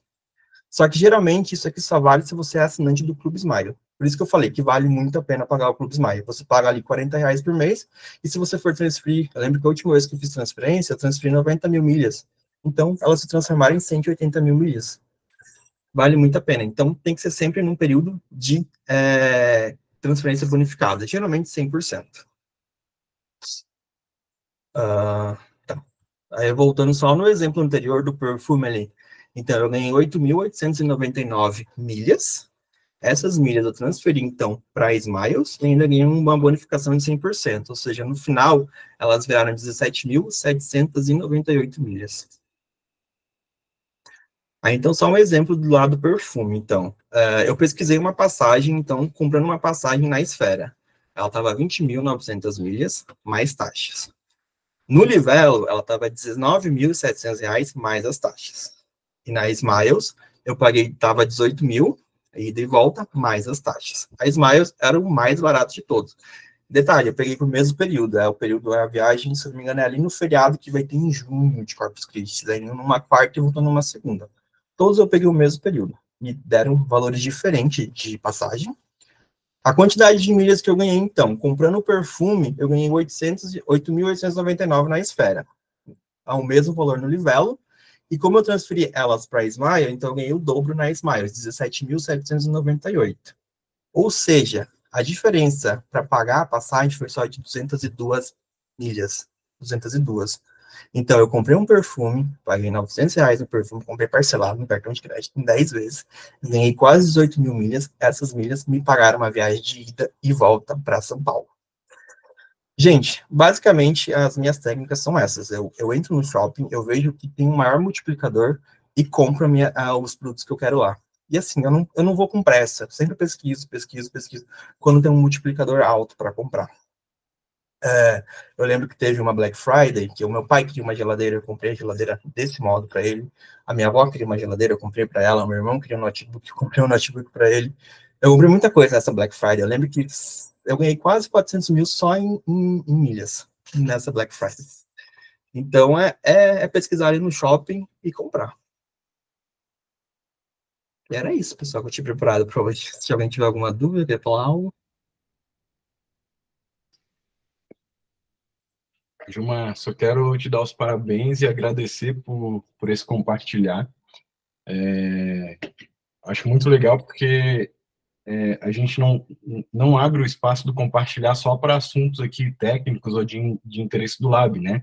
Só que geralmente isso aqui só vale se você é assinante do Clube Smile. Por isso que eu falei que vale muito a pena pagar o Clube Smile. Você paga ali 40 reais por mês, e se você for transferir, eu lembro que a última vez que eu fiz transferência, eu transferi 90 mil milhas. Então, elas se transformaram em 180 mil milhas. Vale muito a pena. Então, tem que ser sempre num período de é, transferência bonificada, geralmente 100%. Uh, tá. Aí, voltando só no exemplo anterior do perfume ali. Então, eu ganhei 8.899 milhas. Essas milhas eu transferi, então, para Smiles e ainda ganhei uma bonificação de 100%. Ou seja, no final, elas viraram 17.798 milhas. Aí, então, só um exemplo do lado do perfume. Então, uh, eu pesquisei uma passagem, então, comprando uma passagem na Esfera. Ela estava 20.900 milhas, mais taxas. No Livelo, ela estava 19.700 reais, mais as taxas. E na Smiles, eu paguei, estava 18 mil, ida e volta, mais as taxas. A Smiles era o mais barato de todos. Detalhe, eu peguei para o mesmo período, é o período da viagem, se não me engano, é ali no feriado que vai ter em junho de Corpus Christi, aí numa quarta e voltando numa segunda. Todos eu peguei o mesmo período, me deram valores diferentes de passagem. A quantidade de milhas que eu ganhei, então, comprando o perfume, eu ganhei 8.899 na esfera, ao mesmo valor no Livelo, e como eu transferi elas para a Smile, então eu ganhei o dobro na Smile, 17.798. Ou seja, a diferença para pagar a passagem foi só de 202 milhas. 202. Então, eu comprei um perfume, paguei 900 reais no perfume, comprei parcelado no cartão de crédito em 10 vezes, ganhei quase 18 mil milhas. Essas milhas me pagaram uma viagem de ida e volta para São Paulo. Gente, basicamente as minhas técnicas são essas. Eu, eu entro no shopping, eu vejo que tem um maior multiplicador e compro minha, os produtos que eu quero lá. E assim, eu não, eu não vou com pressa, sempre pesquiso, pesquiso, pesquiso, quando tem um multiplicador alto para comprar. É, eu lembro que teve uma Black Friday, que o meu pai queria uma geladeira, eu comprei a geladeira desse modo para ele. A minha avó queria uma geladeira, eu comprei para ela. Meu irmão queria um notebook, eu comprei um notebook para ele. Eu comprei muita coisa nessa Black Friday. Eu lembro que eu ganhei quase 400 mil só em, em, em milhas nessa Black Friday. Então, é, é, é, pesquisar ali no shopping e comprar. E era isso, pessoal, que eu tinha preparado para hoje. Se alguém tiver alguma dúvida, quer falar algo. Gilmar, só quero te dar os parabéns e agradecer por, por esse compartilhar. É, acho muito legal porque é, a gente não, não abre o espaço do compartilhar só para assuntos aqui técnicos ou de, de interesse do Lab, né?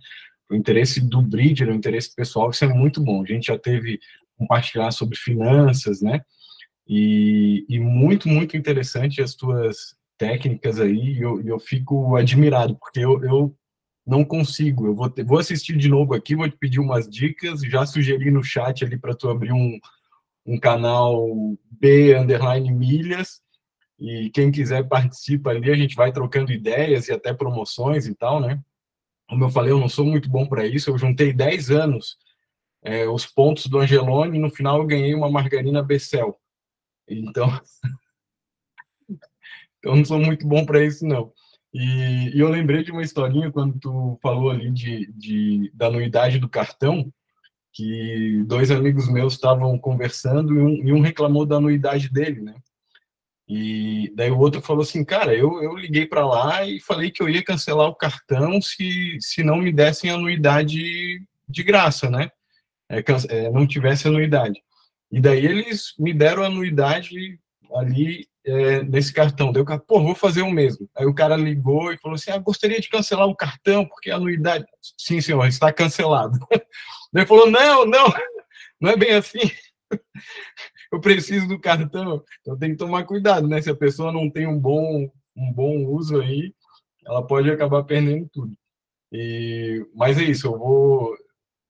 O interesse do Bridger, o interesse pessoal, isso é muito bom. A gente já teve compartilhar sobre finanças, né? E, e muito, muito interessante as tuas técnicas aí, eu, eu fico admirado, porque eu, eu não consigo. Eu vou, ter, vou assistir de novo aqui, vou te pedir umas dicas, já sugeri no chat ali para tu abrir um, um canal B underline milhas. E quem quiser participa ali, a gente vai trocando ideias e até promoções e tal, né? Como eu falei, eu não sou muito bom para isso. Eu juntei 10 anos é, os pontos do Angelone e no final eu ganhei uma margarina Becel. Então, eu não sou muito bom para isso, não. E, e, eu lembrei de uma historinha quando tu falou ali de, de, da anuidade do cartão que dois amigos meus estavam conversando e um, e um, reclamou da anuidade dele, né? E daí o outro falou assim, cara, eu, eu liguei para lá e falei que eu ia cancelar o cartão se, se não me dessem anuidade de graça, né? É, é, não tivesse anuidade. E daí eles me deram anuidade ali é, nesse cartão. Deu, pô, vou fazer o mesmo. Aí o cara ligou e falou assim: ah, gostaria de cancelar o cartão, porque a anuidade. Sim, senhor, está cancelado. Ele falou: não, não, não é bem assim. Eu preciso do cartão. Então tem que tomar cuidado, né? Se a pessoa não tem um bom, um bom uso aí, ela pode acabar perdendo tudo. E, mas é isso, eu vou.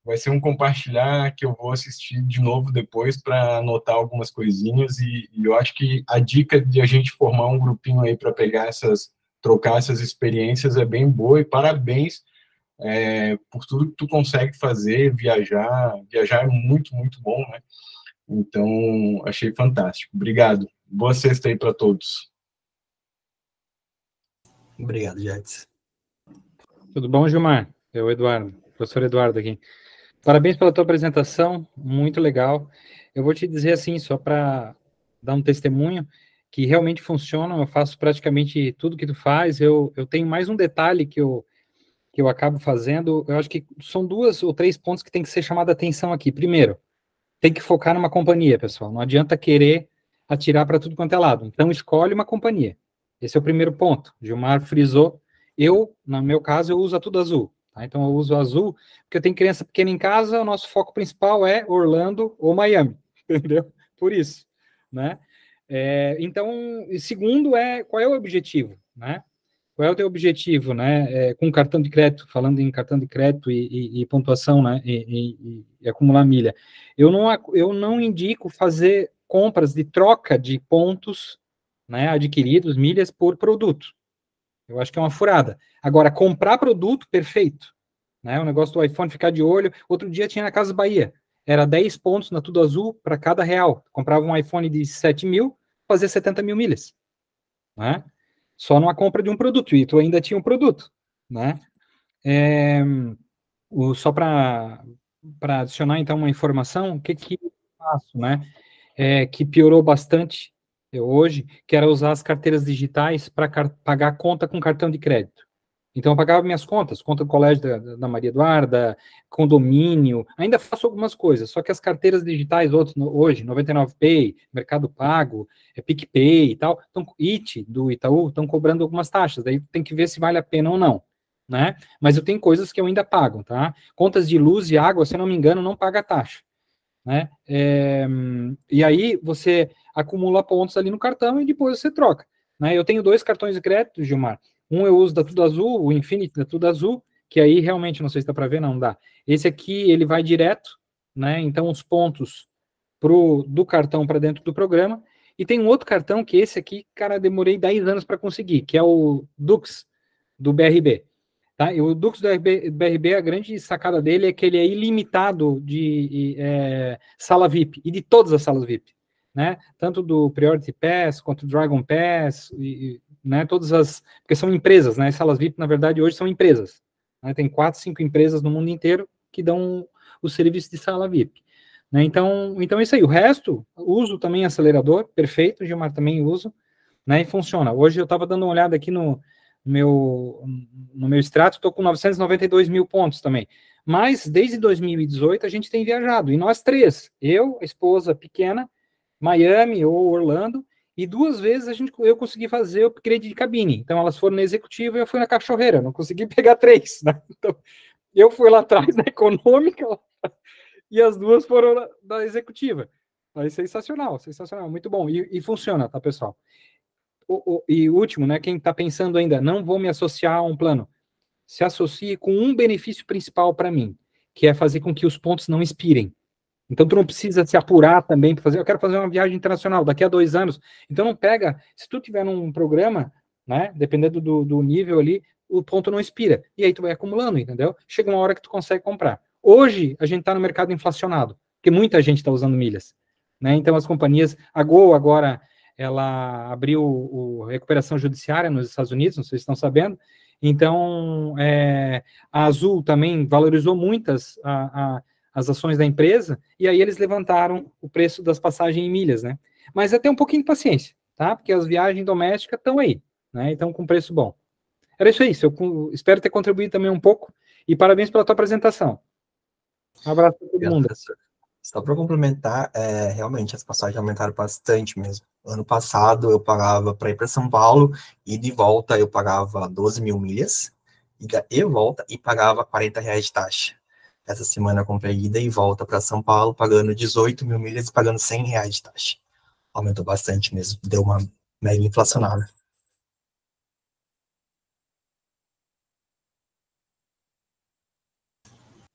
Vai ser um compartilhar que eu vou assistir de novo depois para anotar algumas coisinhas. E, e, eu acho que a dica de a gente formar um grupinho aí para pegar essas, trocar essas experiências é bem boa. E parabéns é, por tudo que tu consegue fazer, viajar. Viajar é muito, muito bom, né? Então, achei fantástico. Obrigado. Boa sexta aí para todos. Obrigado, Jets. Tudo bom, Gilmar? Eu, Eduardo, professor Eduardo aqui. Parabéns pela tua apresentação, muito legal. Eu vou te dizer assim, só para dar um testemunho, que realmente funciona, eu faço praticamente tudo que tu faz. Eu, eu tenho mais um detalhe que eu, que eu acabo fazendo, eu acho que são duas ou três pontos que tem que ser chamada atenção aqui. Primeiro, tem que focar numa companhia, pessoal. Não adianta querer atirar para tudo quanto é lado. Então, escolhe uma companhia. Esse é o primeiro ponto. Gilmar frisou eu, no meu caso, eu uso a tudo azul. Tá? Então, eu uso azul, porque eu tenho criança pequena em casa, o nosso foco principal é Orlando ou Miami, entendeu? Por isso, né? É, então, segundo é, qual é o objetivo, né? Qual é o teu objetivo, né? É, com cartão de crédito, falando em cartão de crédito e, e, e pontuação, né? E, e, acumular milha. Eu não, eu não indico fazer compras de troca de pontos, né? Adquiridos, milhas por produto. Eu acho que é uma furada. Agora, comprar produto, perfeito. Né? O negócio do iPhone ficar de olho. Outro dia tinha na Casa Bahia. Era 10 pontos na Tudo Azul para cada real. Comprava um iPhone de 7 mil, fazia 70 mil milhas. Né? Só numa compra de um produto. E tu ainda tinha um produto. Né? É, o, só para adicionar, então, uma informação, o que, que eu faço? Né? É, que piorou bastante hoje, que era usar as carteiras digitais para pagar conta com cartão de crédito. Então, eu pagava minhas contas, conta do colégio da, da, Maria Eduarda, condomínio, ainda faço algumas coisas, só que as carteiras digitais outros, hoje, 99Pay, Mercado Pago, é PicPay e tal, então, IT do Itaú, estão cobrando algumas taxas, daí tem que ver se vale a pena ou não, né? Mas eu tenho coisas que eu ainda pago, tá? Contas de luz e água, se não me engano, não paga taxa, né? É, e aí, você acumula pontos ali no cartão e depois você troca. Né? Eu tenho dois cartões de crédito, Gilmar. Um eu uso da Tudo Azul, o Infinity da Tudo Azul, que aí realmente não sei se dá para ver, não dá. Esse aqui ele vai direto, né? Então os pontos pro, do cartão para dentro do programa. E tem um outro cartão que esse aqui, cara, demorei 10 anos para conseguir, que é o Dux do BRB. Tá? E o Dux do BRB, a grande sacada dele é que ele é ilimitado de é, sala VIP e de todas as salas VIP né? Tanto do Priority Pass quanto do Dragon Pass, e, né? Todas as. Porque são empresas, né? As salas VIP, na verdade, hoje são empresas. Né? Tem quatro, cinco empresas no mundo inteiro que dão o serviço de sala VIP. Né? Então, então é isso aí. O resto, uso também acelerador, perfeito, Gilmar também uso, né? E funciona. Hoje eu estava dando uma olhada aqui no meu, no meu extrato, estou com 992 mil pontos também. Mas desde 2018 a gente tem viajado, e nós três, eu, a esposa pequena Miami ou Orlando, e duas vezes a gente, eu consegui fazer o upgrade de cabine. Então elas foram na executiva e eu fui na cachorreira, não consegui pegar três. Né? Então eu fui lá atrás na econômica e as duas foram na, na executiva. Aí sensacional, sensacional, muito bom. E, e funciona, tá, pessoal? O, o, e último, né? Quem está pensando ainda, não vou me associar a um plano. Se associe com um benefício principal para mim, que é fazer com que os pontos não expirem. Então tu não precisa se apurar também para fazer. Eu quero fazer uma viagem internacional daqui a dois anos. Então não pega. Se tu tiver num programa, né? Dependendo do, do nível ali, o ponto não expira. E aí tu vai acumulando, entendeu? Chega uma hora que tu consegue comprar. Hoje a gente está no mercado inflacionado, porque muita gente está usando milhas, né? Então as companhias, a Gol agora ela abriu o recuperação judiciária nos Estados Unidos, não sei se estão sabendo. Então é, a Azul também valorizou muitas a, a as ações da empresa, e aí eles levantaram o preço das passagens em milhas, né? Mas é ter um pouquinho de paciência, tá? Porque as viagens domésticas estão aí, né? Então, com preço bom. Era isso aí, eu espero ter contribuído também um pouco, e parabéns pela tua apresentação. Um abraço para todo mundo. Só para complementar, é, realmente as passagens aumentaram bastante mesmo. Ano passado eu pagava para ir para São Paulo e de volta eu pagava 12 mil milhas, e volta, e pagava 40 reais de taxa. Essa semana eu comprei ida e volta para São Paulo, pagando 18 mil milhas e pagando 100 reais de taxa. Aumentou bastante mesmo, deu uma mega inflacionada.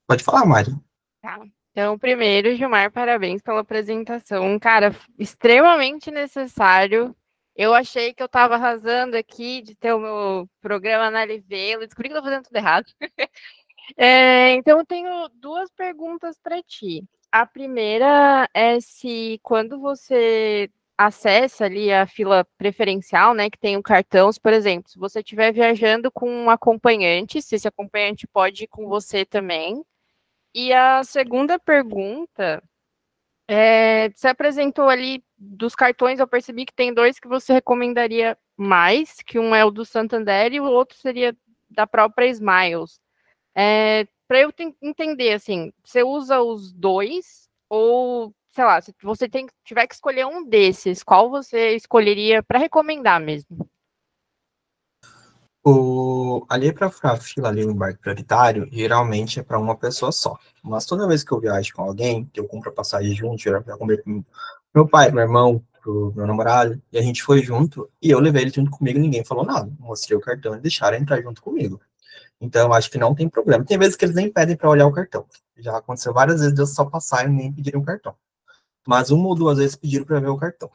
Pode falar, Mari. Tá. Então, primeiro, Gilmar, parabéns pela apresentação. Cara, extremamente necessário. Eu achei que eu estava arrasando aqui de ter o meu programa na Livelo, descobri que estou fazendo tudo errado. é, então, eu tenho duas perguntas para ti. A primeira é se quando você acessa ali a fila preferencial, né, que tem o cartão, por exemplo, se você estiver viajando com um acompanhante, se esse acompanhante pode ir com você também, e a segunda pergunta é, você apresentou ali dos cartões, eu percebi que tem dois que você recomendaria mais, que um é o do Santander e o outro seria da própria Smiles. É, Para eu entender, assim, você usa os dois ou, sei lá, se você tem, tiver que escolher um desses, qual você escolheria para recomendar mesmo? O, ali para a fila ali no embarque prioritário, geralmente é para uma pessoa só. Mas toda vez que eu viajo com alguém, que eu compro a passagem junto, eu já comprei com meu pai, meu irmão, pro meu namorado, e a gente foi junto, e eu levei ele junto comigo ninguém falou nada. Mostrei o cartão e deixaram entrar junto comigo. Então, acho que não tem problema. Tem vezes que eles nem pedem para olhar o cartão. Já aconteceu várias vezes de eu só passar e nem pedir o cartão. Mas uma ou duas vezes pediram para ver o cartão.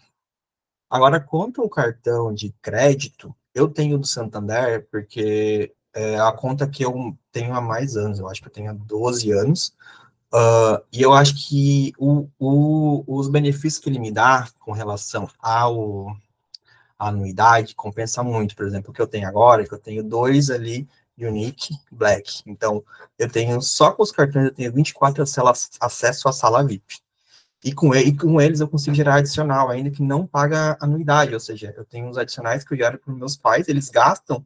Agora, quanto ao cartão de crédito, eu tenho do Santander porque é a conta que eu tenho há mais anos, eu acho que eu tenho há 12 anos, uh, e eu acho que o, o, os benefícios que ele me dá com relação ao à anuidade compensa muito, por exemplo, o que eu tenho agora, que eu tenho dois ali Unique Black. Então, eu tenho só com os cartões eu tenho 24 acesso à sala VIP. E com, e com eles eu consigo gerar adicional, ainda que não paga anuidade, ou seja, eu tenho uns adicionais que eu gero para meus pais, eles gastam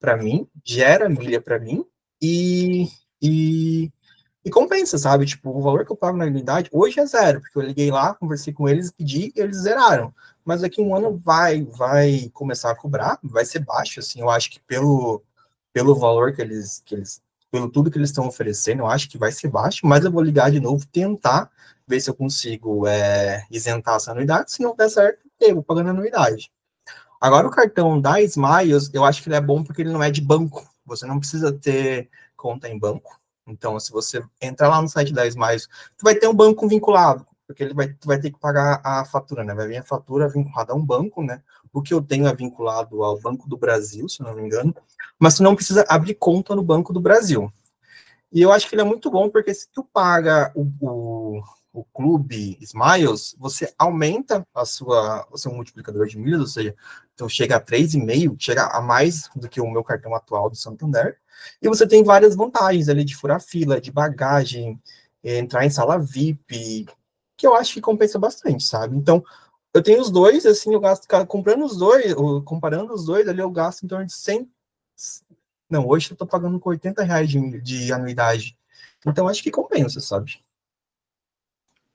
para mim, gera milha para mim e, e, e, compensa, sabe? Tipo, o valor que eu pago na anuidade hoje é zero, porque eu liguei lá, conversei com eles, pedi e eles zeraram. Mas daqui um ano vai, vai começar a cobrar, vai ser baixo, assim, eu acho que pelo, pelo valor que eles, que eles pelo tudo que eles estão oferecendo, eu acho que vai ser baixo, mas eu vou ligar de novo, tentar ver se eu consigo é, isentar essa anuidade. Se não der certo, eu vou pagando anuidade. Agora, o cartão da Smiles, eu acho que ele é bom porque ele não é de banco. Você não precisa ter conta em banco. Então, se você entrar lá no site da Smiles, tu vai ter um banco vinculado, porque ele vai, vai ter que pagar a fatura, né? Vai vir a fatura vinculada a um banco, né? O que eu tenho é vinculado ao Banco do Brasil, se não me engano, mas tu não precisa abrir conta no Banco do Brasil. E eu acho que ele é muito bom, porque se tu paga o, o o clube Smiles, você aumenta a sua, o seu multiplicador de milhas, ou seja, então chega a 3,5, chega a mais do que o meu cartão atual do Santander, e você tem várias vantagens ali de furar fila, de bagagem, entrar em sala VIP, que eu acho que compensa bastante, sabe? Então, eu tenho os dois, assim, eu gasto, comprando os dois, comparando os dois, ali eu gasto em torno de 100, não, hoje eu tô pagando com 80 reais de, de anuidade, então acho que compensa, sabe?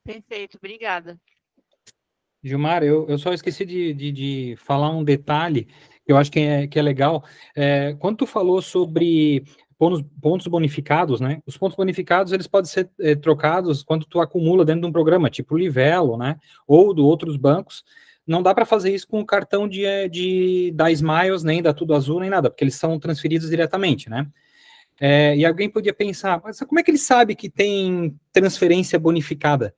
Perfeito, obrigada. Gilmar, eu, eu só esqueci de, de, de falar um detalhe que eu acho que é, que é legal. É, quando tu falou sobre pontos, pontos bonificados, né? Os pontos bonificados, eles podem ser é, trocados quando tu acumula dentro de um programa, tipo o Livelo, né? Ou do outros bancos. Não dá para fazer isso com o cartão de, é, de, da Smiles, nem da Tudo Azul, nem nada, porque eles são transferidos diretamente, né? É, e alguém podia pensar, mas como é que ele sabe que tem transferência bonificada?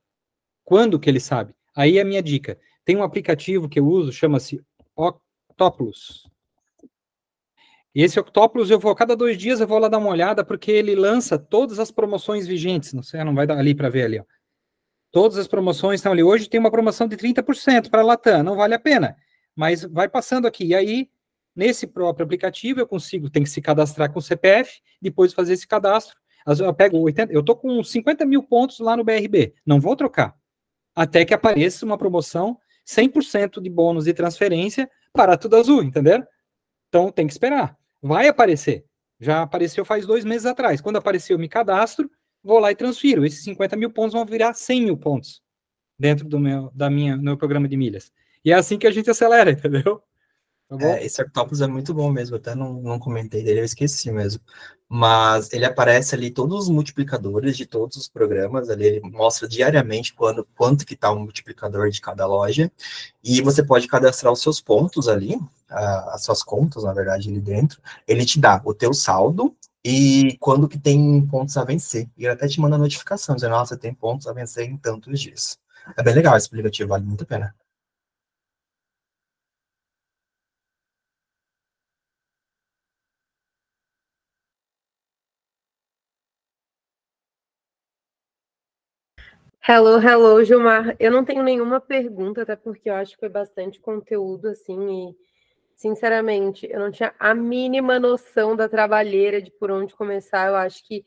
Quando que ele sabe? Aí é a minha dica. Tem um aplicativo que eu uso, chama-se Octoplus. E esse Octoplus, eu vou, cada dois dias eu vou lá dar uma olhada, porque ele lança todas as promoções vigentes. Não sei, não vai dar ali para ver ali, ó. Todas as promoções estão ali. Hoje tem uma promoção de 30% para a Latam, não vale a pena. Mas vai passando aqui. E aí, nesse próprio aplicativo, eu consigo, tem que se cadastrar com o CPF, depois fazer esse cadastro. Eu pego 80, eu tô com 50 mil pontos lá no BRB, não vou trocar até que apareça uma promoção 100% de bônus de transferência para tudo azul, entendeu? Então tem que esperar. Vai aparecer. Já apareceu faz dois meses atrás. Quando apareceu, eu me cadastro, vou lá e transfiro. Esses 50 mil pontos vão virar 100 mil pontos dentro do meu, da minha, meu programa de milhas. E é assim que a gente acelera, entendeu? Tá é, esse Octopus é muito bom mesmo, até não, não comentei dele, eu esqueci mesmo. Mas ele aparece ali todos os multiplicadores de todos os programas, ali ele mostra diariamente quando, quanto que está o multiplicador de cada loja, e você pode cadastrar os seus pontos ali, as suas contas, na verdade, ali dentro, ele te dá o teu saldo e quando que tem pontos a vencer. E ele até te manda notificação, dizendo, nossa, tem pontos a vencer em tantos dias. É bem legal esse aplicativo, vale muito a pena. Hello, hello, Gilmar. Eu não tenho nenhuma pergunta, até porque eu acho que foi bastante conteúdo, assim, e sinceramente, eu não tinha a mínima noção da trabalheira, de por onde começar. Eu acho que,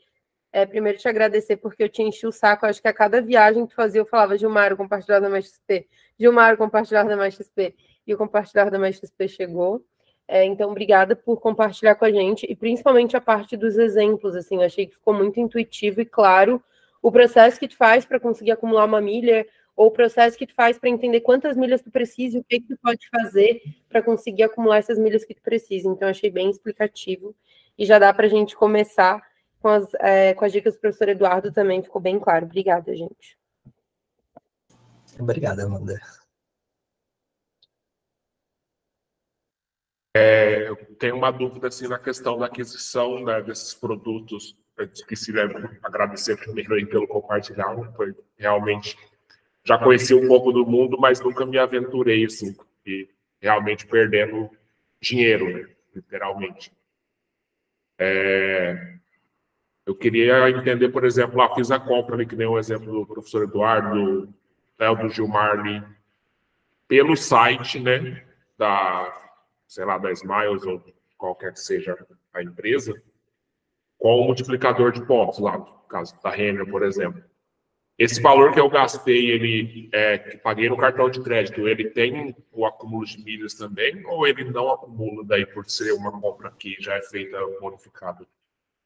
é, primeiro, te agradecer, porque eu te enchi o saco. Eu acho que a cada viagem que tu fazia, eu falava, Gilmar, o compartilhar da Mais XP. Gilmar, o compartilhar da Mais XP. E o compartilhar da Mais XP chegou. É, então, obrigada por compartilhar com a gente, e principalmente a parte dos exemplos, assim, eu achei que ficou muito intuitivo e claro o processo que tu faz para conseguir acumular uma milha, ou o processo que tu faz para entender quantas milhas tu precisa e o que, que tu pode fazer para conseguir acumular essas milhas que tu precisa. Então, achei bem explicativo e já dá para a gente começar com as, é, com as dicas do professor Eduardo também, ficou bem claro. Obrigada, gente. Obrigada, Amanda. É, eu tenho uma dúvida assim, na questão da aquisição né, desses produtos esqueci de agradecer primeiro aí pelo compartilhar, foi realmente já conheci um pouco do mundo, mas nunca me aventurei assim, e realmente perdendo dinheiro, né, literalmente. É, eu queria entender, por exemplo, lá fiz a compra ali, que nem o exemplo do professor Eduardo, né, do Gilmar ali, pelo site, né, da, sei lá, da Smiles ou qualquer que seja a empresa, com o multiplicador de pontos lá, no caso da Renner, por exemplo. Esse valor que eu gastei, ele é, que paguei no cartão de crédito, ele tem o acúmulo de milhas também, ou ele não acumula daí por ser uma compra que já é feita bonificada?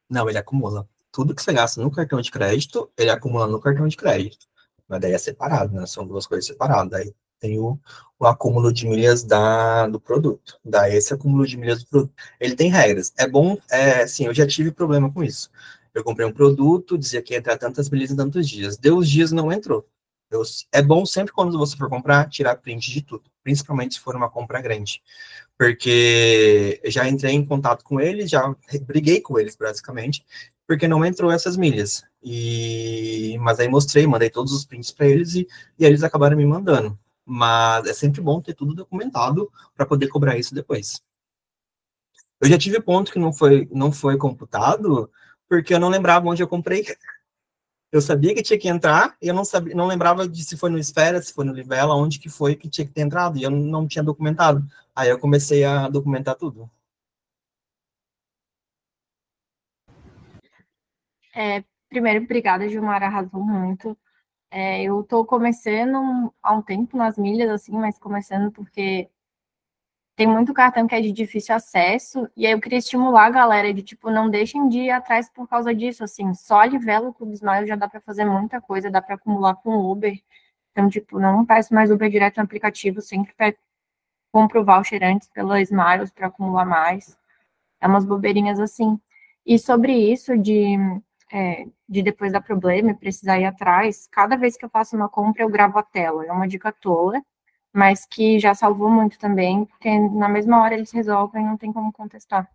Não, ele acumula. Tudo que você gasta no cartão de crédito, ele acumula no cartão de crédito. Mas daí é separado, né? São duas coisas separadas. Daí tem o, o acúmulo de milhas da, do produto. Daí esse acúmulo de milhas do produto. Ele tem regras. É bom, é, sim, eu já tive problema com isso. Eu comprei um produto, dizia que ia entrar tantas milhas em tantos dias. Deu os dias, não entrou. Eu, é bom sempre quando você for comprar, tirar print de tudo, principalmente se for uma compra grande. Porque já entrei em contato com eles, já briguei com eles, basicamente, porque não entrou essas milhas. E mas aí mostrei, mandei todos os prints para eles e, e eles acabaram me mandando mas é sempre bom ter tudo documentado para poder cobrar isso depois. Eu já tive ponto que não foi, não foi computado, porque eu não lembrava onde eu comprei. Eu sabia que tinha que entrar, e eu não, sabia, não lembrava de se foi no Esfera, se foi no Livela, onde que foi que tinha que ter entrado, e eu não tinha documentado. Aí eu comecei a documentar tudo. É, primeiro, obrigada, Gilmar, arrasou muito. É, eu estou começando há um tempo nas milhas, assim, mas começando porque tem muito cartão que é de difícil acesso, e aí eu queria estimular a galera de, tipo, não deixem de ir atrás por causa disso, assim, só Livelo Clube Smile já dá para fazer muita coisa, dá para acumular com Uber, então, tipo, não peço mais Uber direto no aplicativo, sempre compro voucher antes pela Smiles para acumular mais, é umas bobeirinhas assim. E sobre isso de é, de depois dar problema e precisar ir atrás, cada vez que eu faço uma compra, eu gravo a tela. É uma dica tola, mas que já salvou muito também, porque na mesma hora eles resolvem não tem como contestar.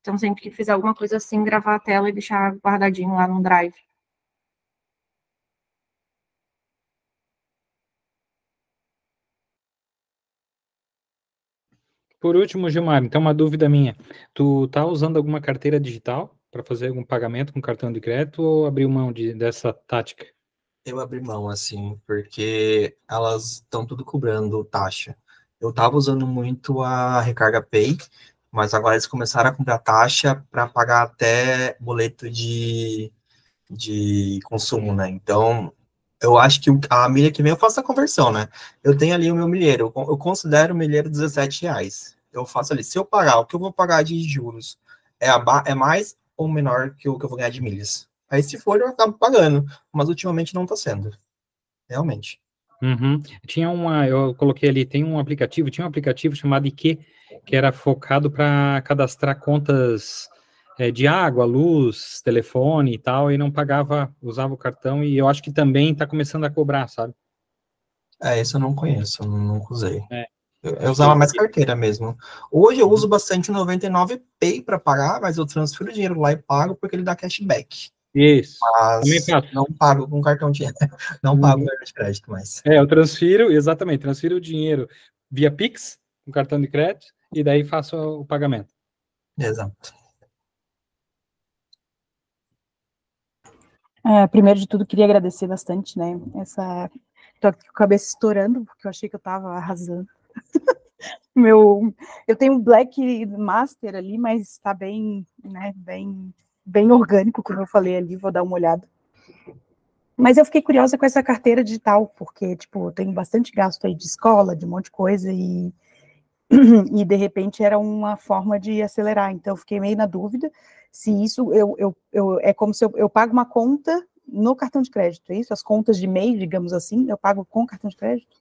Então, sempre que fizer alguma coisa assim, gravar a tela e deixar guardadinho lá no Drive. Por último, Gilmar, então uma dúvida minha. Tu tá usando alguma carteira digital? Para fazer algum pagamento com cartão de crédito ou abriu mão de, dessa tática? Eu abri mão, assim, porque elas estão tudo cobrando taxa. Eu estava usando muito a Recarga Pay, mas agora eles começaram a comprar taxa para pagar até boleto de, de consumo, né? Então, eu acho que a milha que vem eu faço a conversão, né? Eu tenho ali o meu milheiro, eu considero o milheiro 17 reais. Eu faço ali, se eu pagar, o que eu vou pagar de juros é, a, é mais ou menor que o que eu vou ganhar de milhas. Aí, se for, eu acabo pagando, mas ultimamente não está sendo. Realmente. Uhum. Tinha uma, eu coloquei ali, tem um aplicativo, tinha um aplicativo chamado IQ, que era focado para cadastrar contas é, de água, luz, telefone e tal, e não pagava, usava o cartão, e eu acho que também está começando a cobrar, sabe? É, esse eu não conheço, eu nunca usei. É. Eu, eu, usava mais carteira mesmo. Hoje eu uso bastante o 99Pay para pagar, mas eu transfiro o dinheiro lá e pago porque ele dá cashback. Isso. Mas não pago com cartão de não pago cartão de crédito mais. É, eu transfiro, exatamente, transfiro o dinheiro via Pix, com cartão de crédito, e daí faço o pagamento. Exato. É, primeiro de tudo, queria agradecer bastante, né? Essa. Tô aqui com a cabeça estourando, porque eu achei que eu tava arrasando. Meu, eu tenho um Black Master ali, mas está bem, né, bem, bem orgânico, como eu falei ali, vou dar uma olhada. Mas eu fiquei curiosa com essa carteira digital, porque, tipo, eu tenho bastante gasto aí de escola, de um monte de coisa, e, e de repente era uma forma de acelerar. Então, eu fiquei meio na dúvida se isso eu, eu, eu é como se eu, eu pago uma conta no cartão de crédito, é isso? As contas de mês, digamos assim, eu pago com cartão de crédito?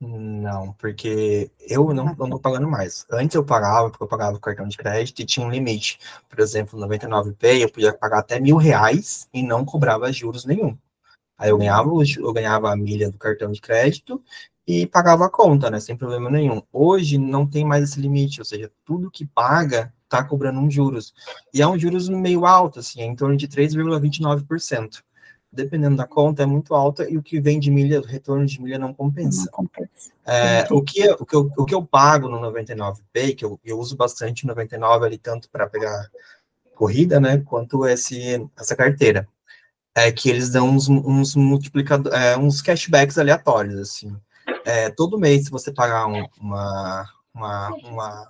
Não, porque eu não estou pagando mais. Antes eu pagava, porque eu pagava o cartão de crédito e tinha um limite. Por exemplo, 99Pay, eu podia pagar até mil reais e não cobrava juros nenhum. Aí eu ganhava, eu ganhava a milha do cartão de crédito e pagava a conta, né? Sem problema nenhum. Hoje não tem mais esse limite, ou seja, tudo que paga está cobrando um juros. E é um juros meio alto, assim, é em torno de 3,29% dependendo da conta, é muito alta e o que vem de milha, o retorno de milha não compensa. Não compensa. É, o, que, o, que eu, o que eu pago no 99Pay, que eu, eu uso bastante o 99 ali, tanto para pegar corrida, né, quanto esse, essa carteira, é que eles dão uns, uns multiplicadores, é, uns cashbacks aleatórios, assim. É, todo mês, se você pagar um, uma, uma, uma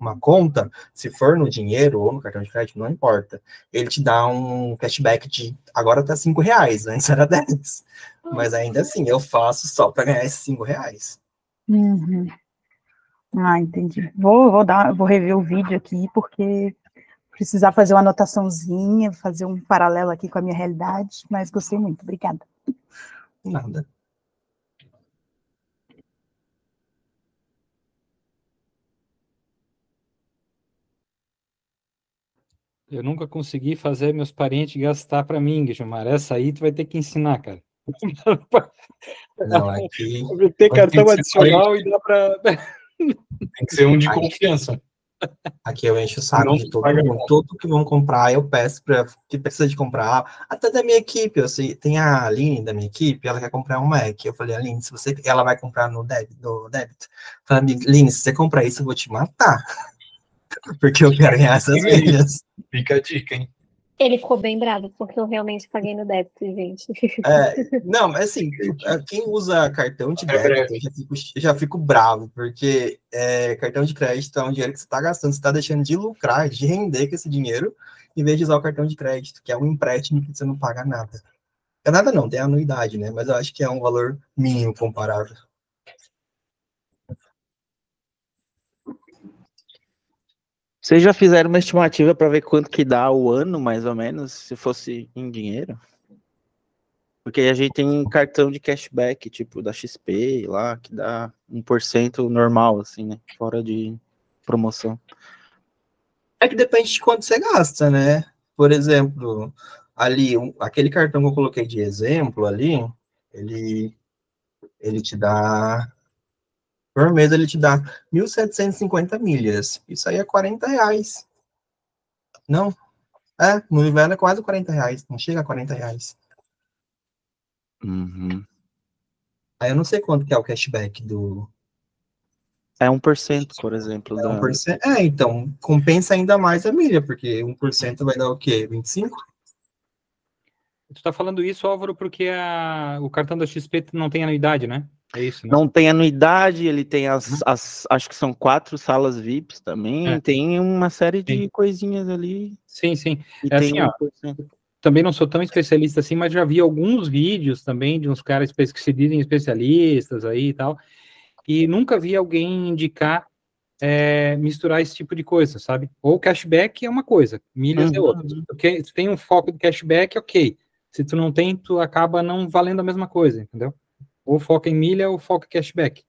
uma conta, se for no dinheiro ou no cartão de crédito, não importa. Ele te dá um cashback de agora tá cinco reais, antes era 10. Mas ainda assim, eu faço só para ganhar esses cinco reais. Uhum. Ah, entendi. Vou, vou dar, vou rever o vídeo aqui, porque precisar fazer uma anotaçãozinha, fazer um paralelo aqui com a minha realidade, mas gostei muito. Obrigada. Nada. Eu nunca consegui fazer meus parentes gastar para mim, Gilmar. Essa aí tu vai ter que ensinar, cara. Não, aqui. Ter cartão adicional e dá para. Tem que ser um de aqui, confiança. Aqui eu encho o saco não de todo mundo. Tudo que vão comprar, eu peço para que precisa de comprar. Até da minha equipe. Eu sei, tem a Aline da minha equipe, ela quer comprar um Mac. Eu falei, Aline, se você. Ela vai comprar no débito. No débito. Falei, Aline, se você comprar isso, eu vou te matar. Porque eu quero ganhar essas milhas. Fica a dica, hein? Ele ficou bem bravo, porque eu realmente paguei no débito, gente. É, não, mas assim, quem usa cartão de é débito, eu já fico, já fico bravo, porque é, cartão de crédito é um dinheiro que você está gastando, você está deixando de lucrar, de render com esse dinheiro, em vez de usar o cartão de crédito, que é um empréstimo que você não paga nada. É nada não, tem anuidade, né? Mas eu acho que é um valor mínimo comparável. Vocês já fizeram uma estimativa para ver quanto que dá o ano, mais ou menos, se fosse em dinheiro? Porque a gente tem um cartão de cashback, tipo da XP lá, que dá 1% normal, assim, né? Fora de promoção. É que depende de quanto você gasta, né? Por exemplo, ali, aquele cartão que eu coloquei de exemplo ali, ele, ele te dá por mês ele te dá 1.750 milhas. Isso aí é 40 reais. Não? É, no inverno é quase 40 reais. Não chega a 40 reais. Uhum. Aí eu não sei quanto que é o cashback do... É 1%, por exemplo. É, da... 1%. é, então, compensa ainda mais a milha, porque 1% vai dar o quê? 25? Tu tá falando isso, Álvaro, porque a... o cartão da XP não tem anuidade, né? É isso, né? Não tem anuidade, ele tem as, uhum. as, acho que são quatro salas VIPs também, é. tem uma série de sim. coisinhas ali. Sim, sim. É assim, ó, também não sou tão especialista assim, mas já vi alguns vídeos também de uns caras que se dizem especialistas aí e tal, e nunca vi alguém indicar é, misturar esse tipo de coisa, sabe? Ou cashback é uma coisa, milhas é uhum. é outra. Porque se tem um foco de cashback, ok. Se tu não tem, tu acaba não valendo a mesma coisa, entendeu? Ou foca em milha ou foca em cashback.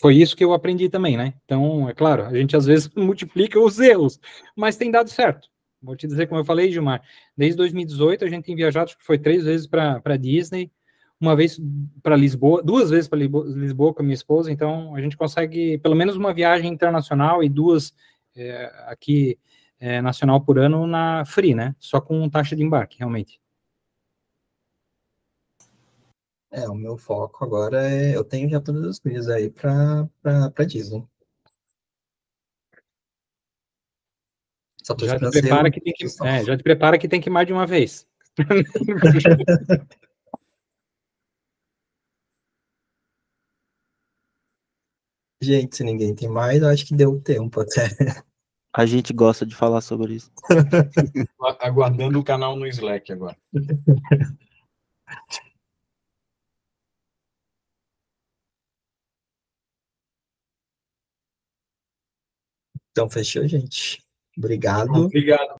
Foi isso que eu aprendi também, né? Então, é claro, a gente às vezes multiplica os erros, mas tem dado certo. Vou te dizer, como eu falei, Gilmar, desde 2018 a gente tem viajado, acho que foi três vezes para Disney, uma vez para Lisboa, duas vezes para Lisboa com a minha esposa, então a gente consegue pelo menos uma viagem internacional e duas é, aqui é, nacional por ano na Free, né? Só com taxa de embarque, realmente. É, o meu foco agora é. Eu tenho já todas as milhas aí para Disney. Só tô já te prepara que tem que, é, já te prepara que tem que ir mais de uma vez. Gente, se ninguém tem mais, acho que deu tempo até. A gente gosta de falar sobre isso. Aguardando o canal no Slack agora. Então, fechou, gente. Obrigado. Obrigado.